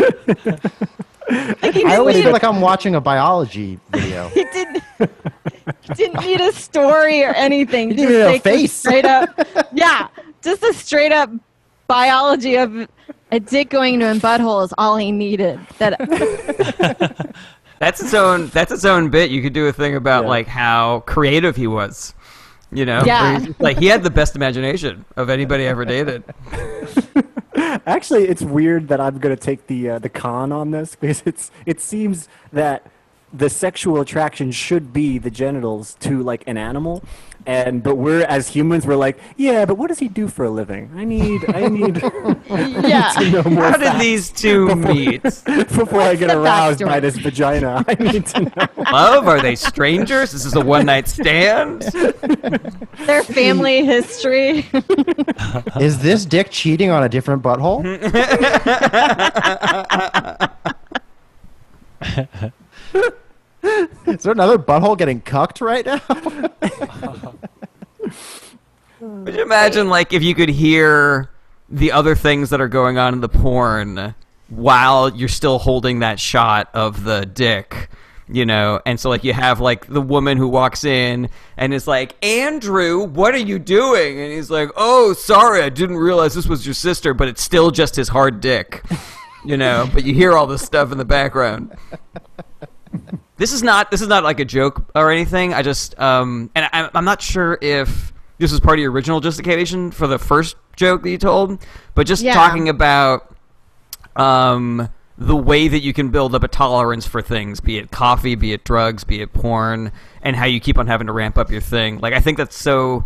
Like I always feel like I'm watching a biology video. he didn't he didn't need a story or anything. He Just a face. Straight up, yeah, just a straight up biology of a dick going to a butthole is all he needed. That that's its own that's its own bit. You could do a thing about Yeah. like how creative he was, you know, Yeah. Where like he had the best imagination of anybody ever dated. Actually, it's weird that I'm going to take the uh, the con on this because it's it seems that the sexual attraction should be the genitals to like an animal, and but we're as humans we're like, yeah, but what does he do for a living? I need I need yeah, to know more How did these two meet? before I get the aroused by backstory? this vagina. I need to know. Love? Are they strangers? This is a one night stand. their family history. Is this dick cheating on a different butthole? Is there another butthole getting cucked right now? Would you imagine, like, if you could hear the other things that are going on in the porn while you're still holding that shot of the dick? You know, and so like you have like the woman who walks in and is like, Andrew, what are you doing? And he's like, Oh, sorry, I didn't realize this was your sister, but it's still just his hard dick. You know, but you hear all this stuff in the background. This is not this is not like a joke or anything. I just um and I, I'm not sure if this was part of your original justification for the first joke that you told, but just Yeah. talking about um the way that you can build up a tolerance for things, be it coffee, be it drugs, be it porn, and how you keep on having to ramp up your thing. Like I think that's so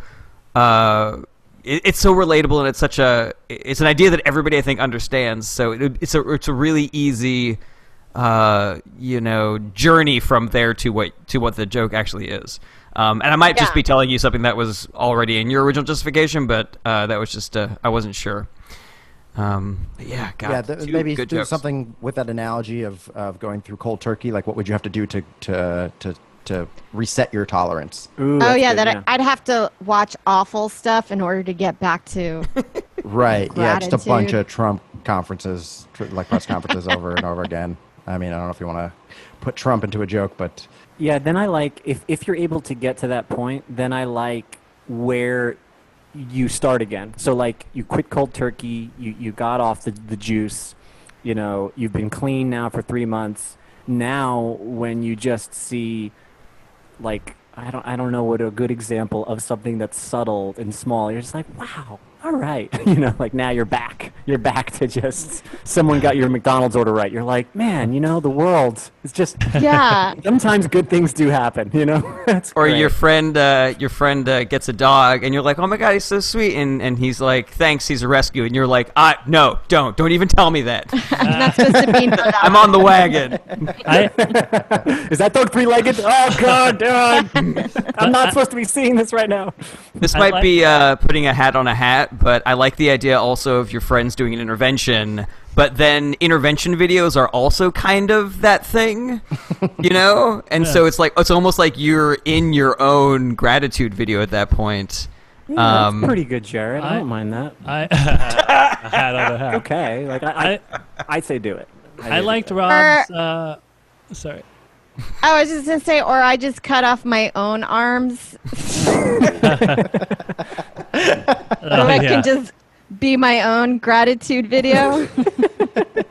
uh it, it's so relatable and it's such a it's an idea that everybody I think understands. So it, it's a it's a really easy uh, you know, journey from there to what to what the joke actually is. Um, and I might just be telling you something that was already in your original justification, but uh, that was just uh, I wasn't sure. Um, yeah, God, yeah, th- maybe do jokes. something with that analogy of, of going through cold turkey. Like, what would you have to do to to to, to reset your tolerance? Ooh, Oh yeah, good, that I, I'd have to watch awful stuff in order to get back to. Right. Yeah, just a bunch of Trump conferences, like press conferences over and over again. I mean, I don't know if you want to put Trump into a joke, but Yeah, then I like if if you're able to get to that point, then I like where you start again. So like you quit cold turkey, you you got off the the juice, you know, you've been clean now for 3 months. Now when you just see like I don't I don't know what a good example of something that's subtle and small. You're just like, "Wow. All right." You know, like now you're back. You're back to just someone got your McDonald's order right. You're like, "Man, you know, the world is just Yeah. sometimes good things do happen, you know. That's Or great. your friend, uh, your friend uh, gets a dog, and you're like, "Oh my god, he's so sweet," and and he's like, "Thanks, he's a rescue," and you're like, "I no, don't, don't even tell me that. I'm not supposed to be. I'm on the wagon." I is that dog three-legged? Oh god, dog! I'm not supposed to be seeing this right now. This I might like be uh, putting a hat on a hat, but I like the idea also of your friends doing an intervention. But then intervention videos are also kind of that thing, you know? And so it's like it's almost like you're in your own gratitude video at that point. Yeah, Um, pretty good, Jarret. I, I- don't mind that. I a hat on a hat. Okay, like I, I, I'd say do it. I do liked it. Rob's. Uh, sorry. I was just gonna say, or I just cut off my own arms, Oh, so I yeah. can just be my own gratitude video.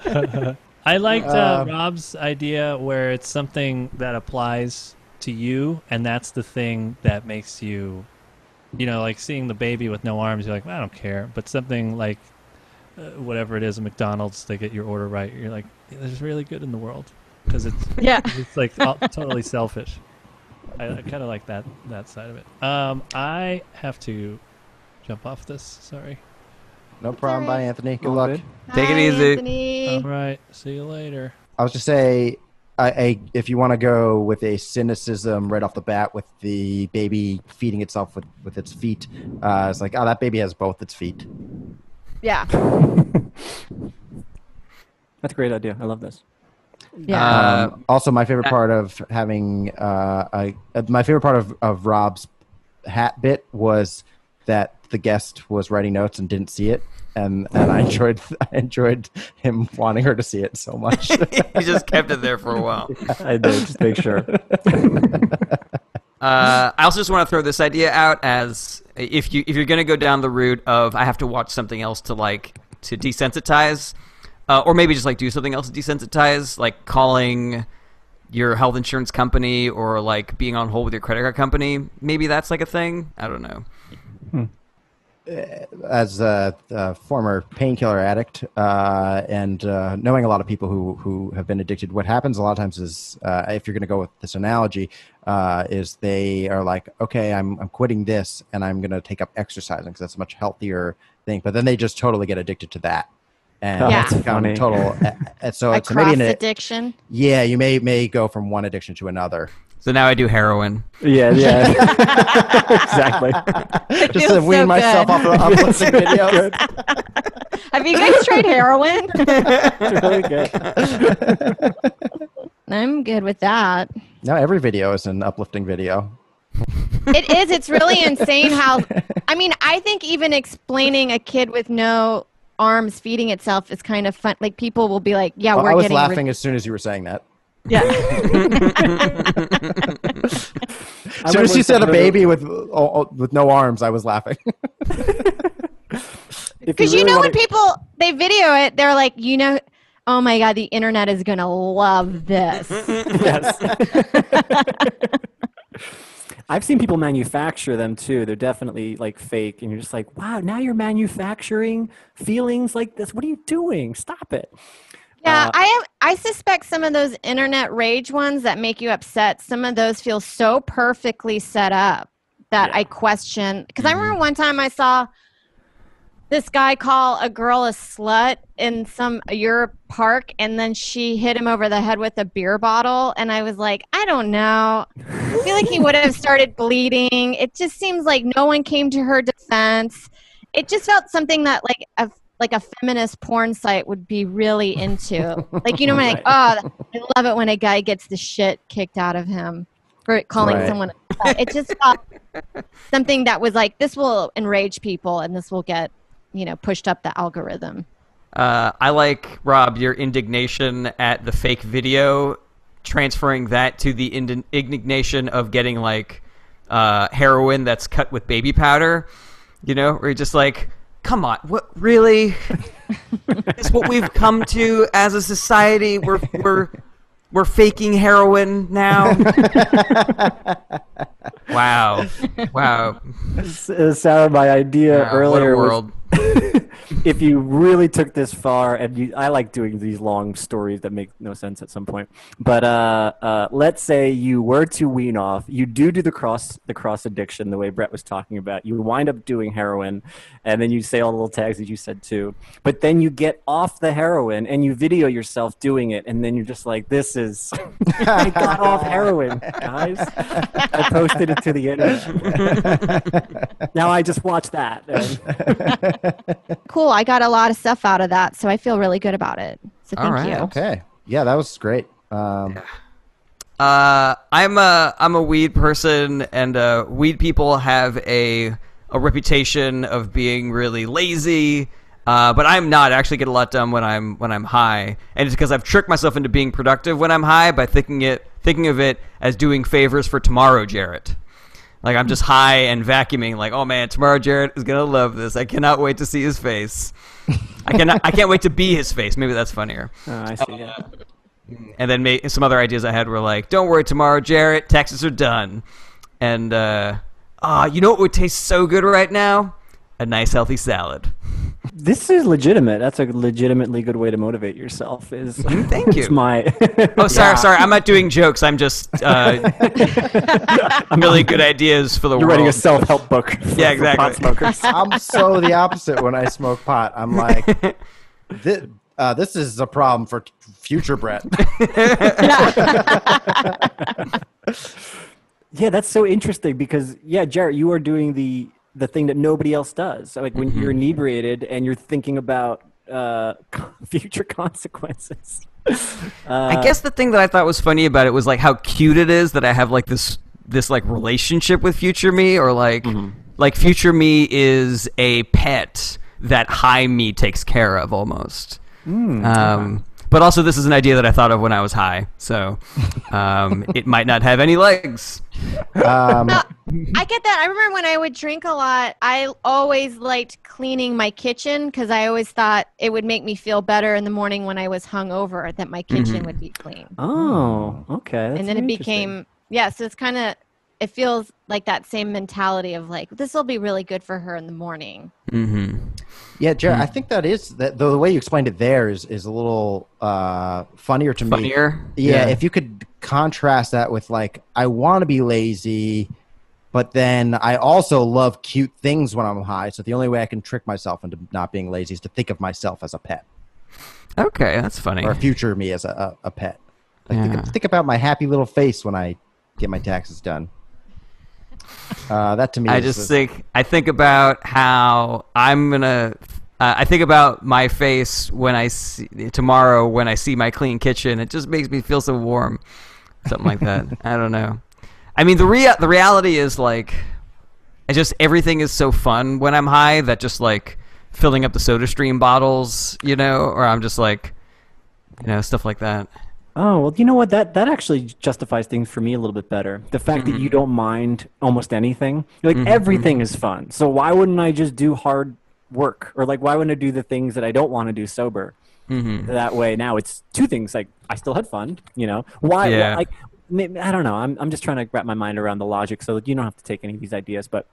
I liked uh, Um, Rob's idea where it's something that applies to you, and that's the thing that makes you, you know, like seeing the baby with no arms. You're like, I don't care. But something like uh, whatever it is, at McDonald's, they get your order right. You're like, there's really good in the world because it's yeah. it's like all, totally selfish. I, I kind of like that that side of it. Um, I have to jump off this. Sorry. No problem. Bye, Anthony. Good All luck. good. Take it Hi, easy. Anthony. All right. See you later. I was just say, I, I, if you want to go with a cynicism right off the bat with the baby feeding itself with, with its feet, uh, it's like, oh, that baby has both its feet. Yeah. That's a great idea. I love this. Yeah. Uh, Um, also, my favorite part of having uh, I, uh, my favorite part of, of Rob's hat bit was that the guest was writing notes and didn't see it, and and I enjoyed I enjoyed him wanting her to see it so much. he just kept it there for a while. I did just make sure. Uh, I also just want to throw this idea out as if you if you're going to go down the route of I have to watch something else to like to desensitize, uh, or maybe just like do something else to desensitize, like calling your health insurance company or like being on hold with your credit card company. Maybe that's like a thing. I don't know. As a, a former painkiller addict uh, and uh, knowing a lot of people who who have been addicted, what happens a lot of times is uh, if you're going to go with this analogy, uh, is they are like, okay, I'm I'm quitting this and I'm going to take up exercising because that's a much healthier thing. But then they just totally get addicted to that. And Oh, Yeah. it's become funny. total. and so a it's maybe an, addiction. yeah, you may may go from one addiction to another. So now I do heroin. Yeah, yeah. exactly. Just feels to wean so myself good. off of uplifting videos. Have you guys tried heroin? really good. I'm good with that. Now every video is an uplifting video. It is. It's really insane how. I mean, I think even explaining a kid with no arms feeding itself is kind of fun. Like people will be like, "Yeah, Well, we're I was getting." laughing as soon as you were saying that. Yeah. As soon as she said a baby with oh, oh, with no arms, I was laughing. Because you know when people they video it, they're like, you know, oh my god, the internet is gonna love this. yes. I've seen people manufacture them too. They're definitely like fake, and you're just like, wow, now you're manufacturing feelings like this. What are you doing? Stop it. Yeah, Uh, I have. I suspect some of those internet rage ones that make you upset. Some of those feel so perfectly set up that Yeah. I question. Because I remember one time I saw this guy call a girl a slut in some Europe park, and then she hit him over the head with a beer bottle, and I was like, I don't know. I feel like he would have started bleeding. It just seems like no one came to her defense. It just felt something that like a like a feminist porn site would be really into. Like you know, when like, oh, I love it when a guy gets the shit kicked out of him for calling Right. someone. It just felt something that was like this will enrage people and this will get you know pushed up the algorithm. Uh, I like Rob your indignation at the fake video, transferring that to the ind- indignation of getting like uh, heroin that's cut with baby powder. You know, where you're just like, come on, what really? is what we've come to as a society. We're we're we're faking heroin now. wow, wow, S- Sarah, my idea Wow, what a earlier was world. if you really took this far, and you, I like doing these long stories that make no sense at some point. But uh, uh, let's say you were to wean off, you do do the cross the cross addiction the way Brett was talking about. You wind up doing heroin, and then you say all the little tags that you said too. But then you get off the heroin and you video yourself doing it, and then you're just like, "This is I got off heroin, guys. I posted it to the internet. now I just watch that." and- Cool. I got a lot of stuff out of that, so I feel really good about it. So thank right. you. okay. Yeah, that was great. Um, Uh, I'm a I'm a weed person, and uh, weed people have a a reputation of being really lazy. Uh, but I'm not. I actually get a lot done when I'm when I'm high, and it's because I've tricked myself into being productive when I'm high by thinking it thinking of it as doing favors for tomorrow, Jarret. Like I'm just high and vacuuming. Like, oh man, tomorrow Jarret is gonna love this. I cannot wait to see his face. I cannot. I can't wait to be his face. Maybe that's funnier. Oh, I see. Yeah. And then may, some other ideas I had were like, "Don't worry, tomorrow, Jarret, taxes are done." And uh, ah, you know what would taste so good right now? A nice healthy salad. This is legitimate. That's a legitimately good way to motivate yourself. Is thank is you. my Oh, sorry, sorry. I'm not doing jokes. I'm just uh, really good ideas for the You're world. writing a self-help book. For, Yeah, for pot exactly. smokers. I'm so the opposite when I smoke pot. I'm like, this, uh, this is a problem for future Brett. yeah, that's so interesting because yeah, Jarret, you are doing the the thing that nobody else does. So, like when Mm-hmm. you're inebriated and you're thinking about uh, future consequences. Uh, I guess the thing that I thought was funny about it was like how cute it is that I have like this this like relationship with future me or like Mm-hmm. like future me is a pet that high me takes care of almost. Mm, um, but also this is an idea that I thought of when I was high, so um, it might not have any legs. Um, I get that. I remember when I would drink a lot, I always liked cleaning my kitchen because I always thought it would make me feel better in the morning when I was hungover that my kitchen would be clean. oh, okay. that's and then it became, yeah, so it's kind of, it feels like that same mentality of like, this will be really good for her in the morning. Mm-hmm. yeah, Jarret, I think that is that the, the way you explained it there is is a little uh, funnier to me. Funnier. Yeah, if you could contrast that with like, I want to be lazy, but then I also love cute things when I'm high. So the only way I can trick myself into not being lazy is to think of myself as a pet Okay, that's funny. or future me as a, a, a pet. Like Yeah. think, think about my happy little face when I get my taxes done. Uh, that to me, I just is- think I think about how I'm gonna. Uh, I think about my face when I see tomorrow when I see my clean kitchen. It just makes me feel so warm. something like that. I don't know. I mean, the rea- the reality is like, I just everything is so fun when I'm high that just like filling up the Soda Stream bottles, you know, or I'm just like, you know, stuff like that. Oh well, you know what? That that actually justifies things for me a little bit better. The fact that you don't mind almost anything, like everything is fun. So why wouldn't I just do hard work, or like why wouldn't I do the things that I don't want to do sober? Mm-hmm. That way, now it's two things. Like I still had fun. You know why? Yeah. Like I don't know. I'm I'm just trying to wrap my mind around the logic, so that you don't have to take any of these ideas. But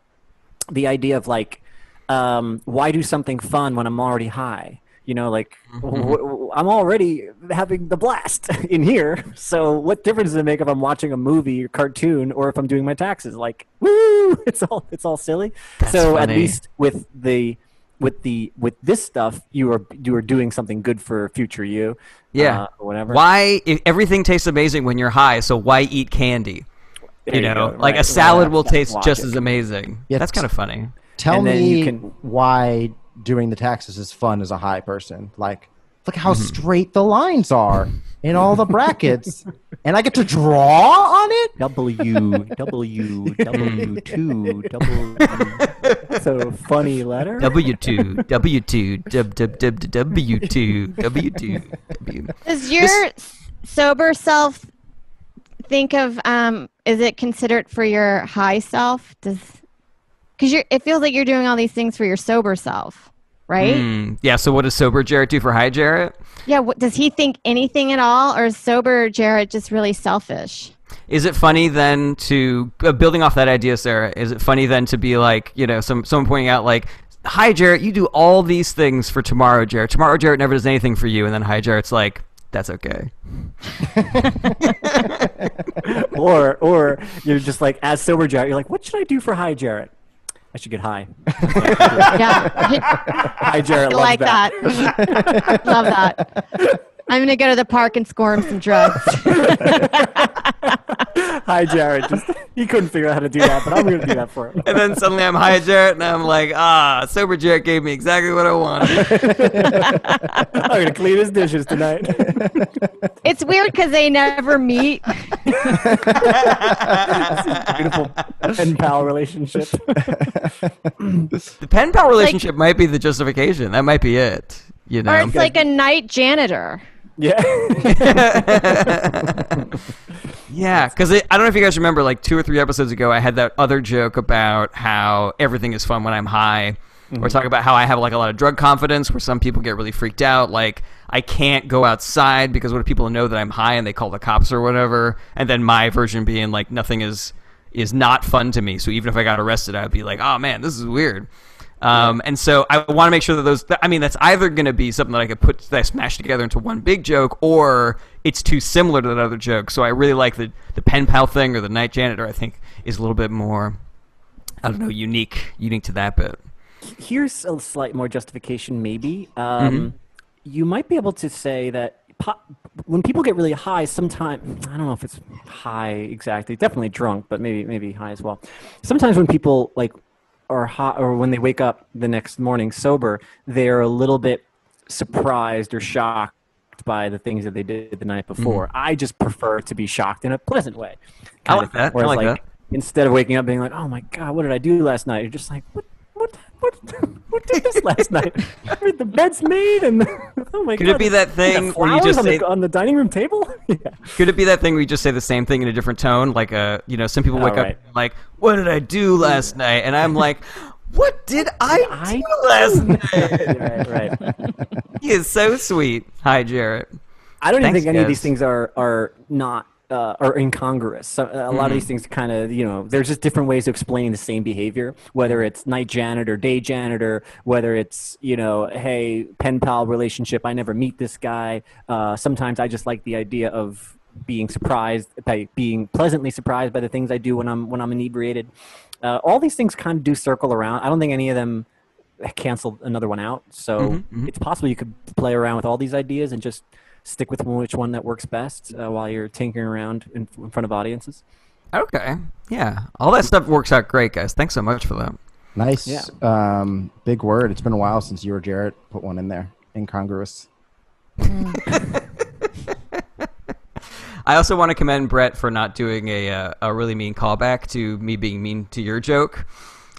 the idea of like, um, why do something fun when I'm already high? You know, like w- w- I'm already having the blast in here. So what difference does it make if I'm watching a movie or cartoon or if I'm doing my taxes? Like, woo! It's all it's all silly. so at least with the with the with this stuff, you are you are doing something good for future you. Yeah. uh, or whatever. Why? If everything tastes amazing when you're high, so why eat candy? You you know, go, like right, a salad right, will that's taste just as amazing. Yeah, That's kind of funny. Tell And me you can- why doing the taxes is fun as a high person. Like, look how Mm-hmm. straight the lines are in all the brackets, and I get to draw on it. W W W two W. So funny letter. W two W two W two W two W. Does your s- sober self think of um is it considered for your high self? Does cuz you are it feels like you're doing all these things for your sober self, right? Mm, yeah. So what does sober Jarret do for high Jarret? Yeah, what, does he think anything at all or is sober Jarret just really selfish? Is it funny then to uh, building off that idea, Sarah? Is it funny then to be like, you know, some someone pointing out like, "Hi, Jarret, you do all these things for tomorrow, Jarret. Tomorrow, Jarret never does anything for you." And then Hi, Jarret's like, "That's okay." or or you're just like as sober Jarret, you're like, what should I do for high Jarret? I should get high. Yeah. Hi, Jarret. Like that. Love that. I'm going to go to the park and score him some drugs. Hi Jarret. Just he couldn't figure out how to do that, but I'm gonna do that for him. And then suddenly I'm Hi, Jarret, and I'm like, "Ah, sober Jarret gave me exactly what I wanted." I'm gonna clean his dishes tonight. it's weird because they never meet. Beautiful pen pal relationship. the pen pal relationship might be the justification. That might be it. You know. Or it's like a night janitor. Yeah. Yeah, because I don't know if you guys remember, like two or three episodes ago, I had that other joke about how everything is fun when I'm high. Or mm-hmm. talk about how I have like a lot of drug confidence, where some people get really freaked out. Like I can't go outside because what if people know that I'm high and they call the cops or whatever? And then my version being like nothing is is not fun to me. So even if I got arrested, I'd be like, oh man, this is weird. Um, and so I want to make sure that those. I mean, that's either going to be something that I could put that I smash together into one big joke, or it's too similar to that other joke. So I really like the the pen pal thing or the night janitor. I think is a little bit more. I don't know, unique, unique to that bit. Here's a slight more justification, maybe. Um, You might be able to say that po- when people get really high, sometimes I don't know if it's high exactly, definitely drunk, but maybe maybe high as well. Sometimes when people like are hot, or when they wake up the next morning sober, they're a little bit surprised or shocked by the things that they did the night mm-hmm. before. I just prefer to be shocked in a pleasant way. I like that. I Whereas, like like, that. instead of waking up being like, "Oh my god, what did I do last night?" You're just like, "What? What? What? Did this last night? I mean, the bed's made, and oh my Could god!" it be that thing where you just on, say- the, on the dining room table? yeah. Could it be that thing where you just say the same thing in a different tone? Like, uh, you know, some people wake Oh, up right. like, "What did I do last night?" And I'm like, "What did I, I do last night?" right, right. he is so sweet. Hi, Jarret. I don't even think any of these things are are not uh, are incongruous. So, a lot of Mm-hmm. these things kind of you know there's just different ways of explaining the same behavior. Whether it's night janitor, day janitor, whether it's you know hey pen pal relationship. I never meet this guy. Uh, sometimes I just like the idea of being surprised by being pleasantly surprised by the things I do when I'm when I'm inebriated. Uh, all these things kind of do circle around. I don't think any of them cancel another one out. So Mm-hmm, it's possible you could play around with all these ideas and just stick with which one that works best uh, while you're tinkering around in, in front of audiences. Okay. Yeah. All that stuff works out great, guys. Thanks so much for that. Nice. Yeah. Um, big word. It's been a while since you or Jarret put one in there. Incongruous. I also want to commend Brett for not doing a uh, a really mean callback to me being mean to your joke.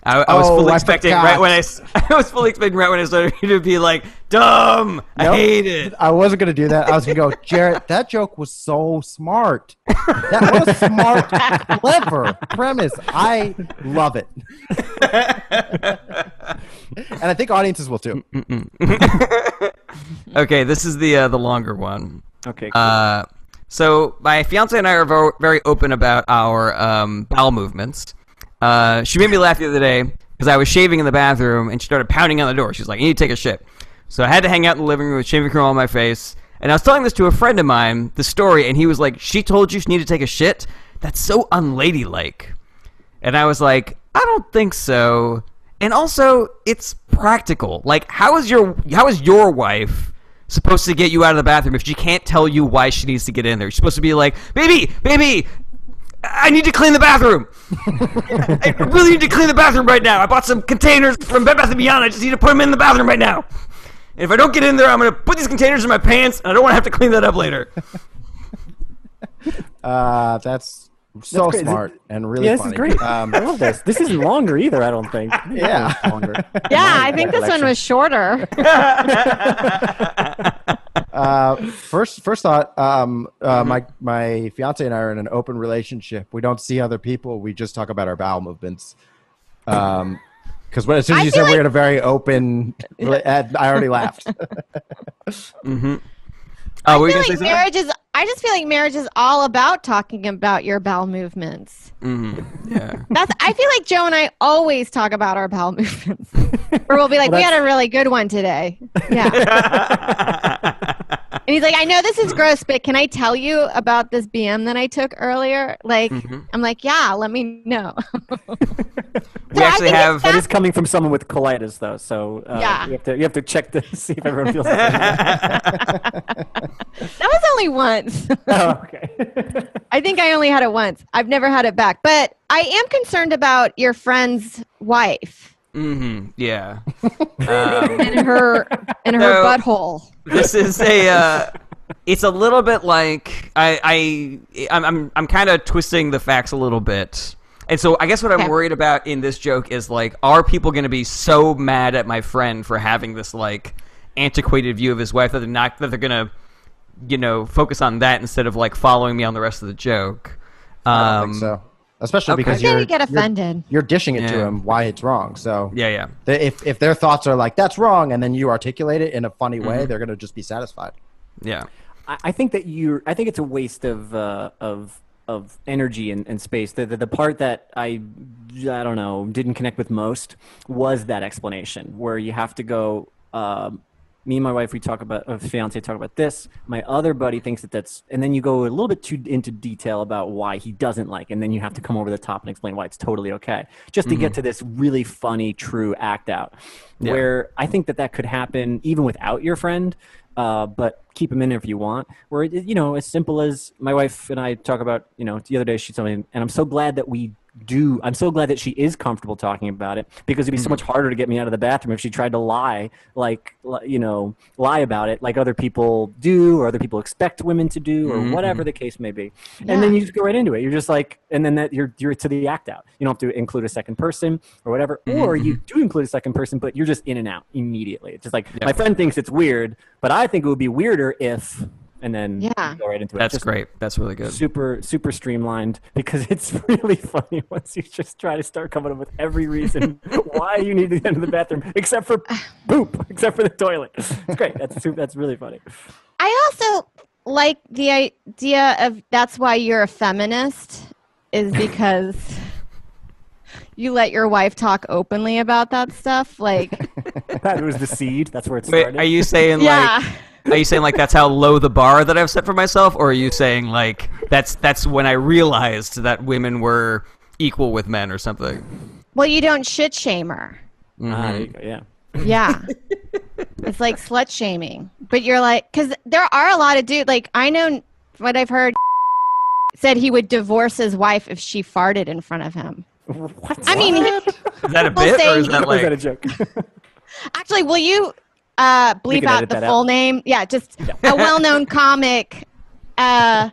I, I was Oh, fully I expecting forgot. right when I, I was fully expecting right when I started to be like dumb. I hate it. I wasn't gonna do that. I was gonna go, Jarret. That joke was so smart. That was a smart, clever premise. I love it, and I think audiences will too. Okay, this is the uh, the longer one. Okay. Cool. Uh, so my fiance and I are very open about our um, bowel movements. Uh, she made me laugh the other day because I was shaving in the bathroom and she started pounding on the door. She's like, "You need to take a shit." So I had to hang out in the living room with shaving cream on my face. And I was telling this to a friend of mine, the story, and he was like, "She told you she needed to take a shit? That's so unladylike." And I was like, "I don't think so." And also, it's practical. Like, how is your how is your wife supposed to get you out of the bathroom if she can't tell you why she needs to get in there? She's supposed to be like, "Baby, baby, I need to clean the bathroom. I really need to clean the bathroom right now. I bought some containers from Bed Bath & Beyond. I just need to put them in the bathroom right now. And if I don't get in there, I'm going to put these containers in my pants, and I don't want to have to clean that up later." Uh, that's so great. smart and really yeah, this funny. is great. Um, I love this. This isn't longer either. I don't think. I Yeah. longer. Yeah, I think this one was shorter. Uh, first, first thought. Um, uh, My my fiance and I are in an open relationship. We don't see other people. We just talk about our bowel movements. Um, because as soon as I you feel said we're in a very open, I already laughed. Mm-hmm. Oh, I feel going say like marriage is. I just feel like marriage is all about talking about your bowel movements. Mm-hmm. Yeah. That's. I feel like Joe and I always talk about our bowel movements, or we'll be like, Well, "We had a really good one today." Yeah, and he's like, "I know this is gross, but can I tell you about this BM that I took earlier?" Like, Mhm. I'm like, "Yeah, let me know." We I actually think it's have. That is coming from someone with colitis, though. So uh, Yeah. you have to you have to check to see if everyone feels. that was only once. oh, okay. I think I only had it once. I've never had it back. But I am concerned about your friend's wife mm-hmm. Yeah. Um, and her and her So- butthole. this is a uh, it's a little bit like I I I'm I'm, I'm kind of twisting the facts a little bit. And so I guess what I'm Okay. worried about in this joke is like are people going to be so mad at my friend for having this like antiquated view of his wife that they're not that they're going to you know focus on that instead of like following me on the rest of the joke. I don't Um, think so. Especially okay. because He's gonna you're, get you're- You're, dishing it to Yeah. him why it's wrong. So Yeah, yeah. they, if if their thoughts are like that's wrong, and then you articulate it in a funny way, Mm-hmm. they're gonna just be satisfied. Yeah. I I think that you. I think it's a waste of uh, of of energy and, and space. The, the the part that I I don't know didn't connect with most was that explanation where you have to go. Um, me and my wife, we talk about, uh, fiance talk about this. My other buddy thinks that that's, and then you go a little bit too into detail about why he doesn't like, and then you have to come over the top and explain why it's totally okay, just to get to this really funny, true act out. Yeah. Where I think that that could happen even without your friend, uh, but keep him in if you want. Where it, you know, as simple as my wife and I talk about, you know, the other day she told me, and I'm so glad that we do. I'm so glad that she is comfortable talking about it because it'd be so mm-hmm. much harder to get me out of the bathroom if she tried to lie, like you know, lie about it, like other people do or other people expect women to do, or Mhm. whatever the mm-hmm. case may be. And then you just go right into it. You're just like, and then that you're you're to the act out. You don't have to include a second person or whatever, mm-hmm. or you do include a second person, but you're just in and out immediately. It's just like Yeah. my friend thinks it's weird, but I think it would be weirder if, and then Yeah. go right into it. That's Just great. That's really good. Super, super streamlined because it's really funny once you just try to start coming up with every reason why you need to get into the bathroom, except for poop, except for the toilet. It's great. That's super, that's really funny. I also like the idea of that's why you're a feminist is because you let your wife talk openly about that stuff. Like, That was the seed. That's where it Wait, started. are you saying yeah. like Are you saying like that's how low the bar that I've set for myself, or are you saying like that's that's when I realized that women were equal with men or something? Well, you don't shit shame her. Mm-hmm. Ah, there you go. Yeah. Yeah. it's like slut shaming. But you're like, because there are a lot of dudes, like, I know what I've heard said he would divorce his wife if she farted in front of him. What? I mean, Is that a People bit, or is that was that a joke? actually, will you uh, bleep out the full out. name? Yeah, just a well known comic uh,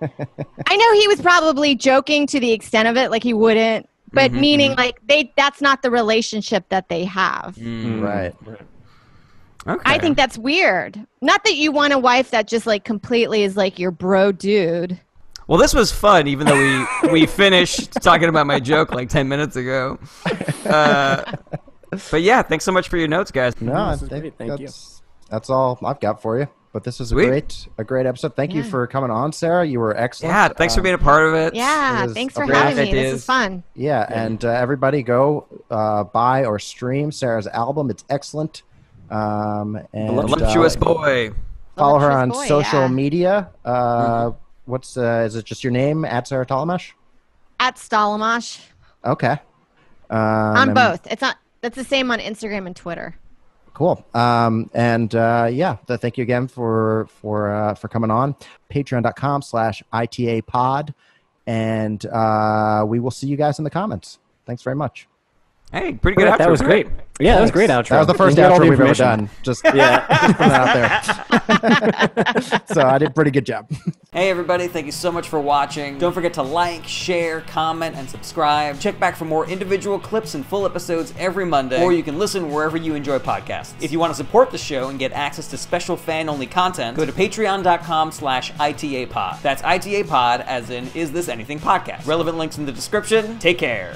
I know he was probably joking to the extent of it, like he wouldn't, but Mhm, meaning like they that's not the relationship that they have. Mm, Right. Okay. I think that's weird. Not that you want a wife that just like completely is like your bro dude. Well, this was fun, even though we we finished talking about my joke like ten minutes ago. Uh, but yeah, thanks so much for your notes, guys. No, I This is think great, thank you. that's, That's all I've got for you. But this is a Sweet. great, a great episode. Thank you Yeah. for coming on, Sarah. You were excellent. Yeah, thanks for being a part of it. Yeah, It thanks a for great having me. This ideas. is fun. Yeah, and uh, everybody go uh, buy or stream Sarah's album. It's excellent. Um, and Voluptuous uh, boy. follow her on Voluptuous boy, social yeah. media. Uh, What's uh, is it? Just your name at Sarah Tollemache? At Stalamash. Okay. Um, on and- both. It's not. That's the same on Instagram and Twitter. Cool. Um, and uh, yeah, th- thank you again for for uh, for coming on. Patreon.com slash ITA pod. And uh, we will see you guys in the comments. Thanks very much. Hey, pretty good. Great, that was great. Yeah, that was great outro. That was the first You outro the we've ever done. Just yeah, just put out there. so I did a pretty good job. Hey everybody, thank you so much for watching. Don't forget to like, share, comment, and subscribe. Check back for more individual clips and full episodes every Monday, or you can listen wherever you enjoy podcasts. If you want to support the show and get access to special fan-only content, go to patreon.com slash ITAPod. That's ITA Pod, as in Is This Anything Podcast. Relevant links in the description. Take care.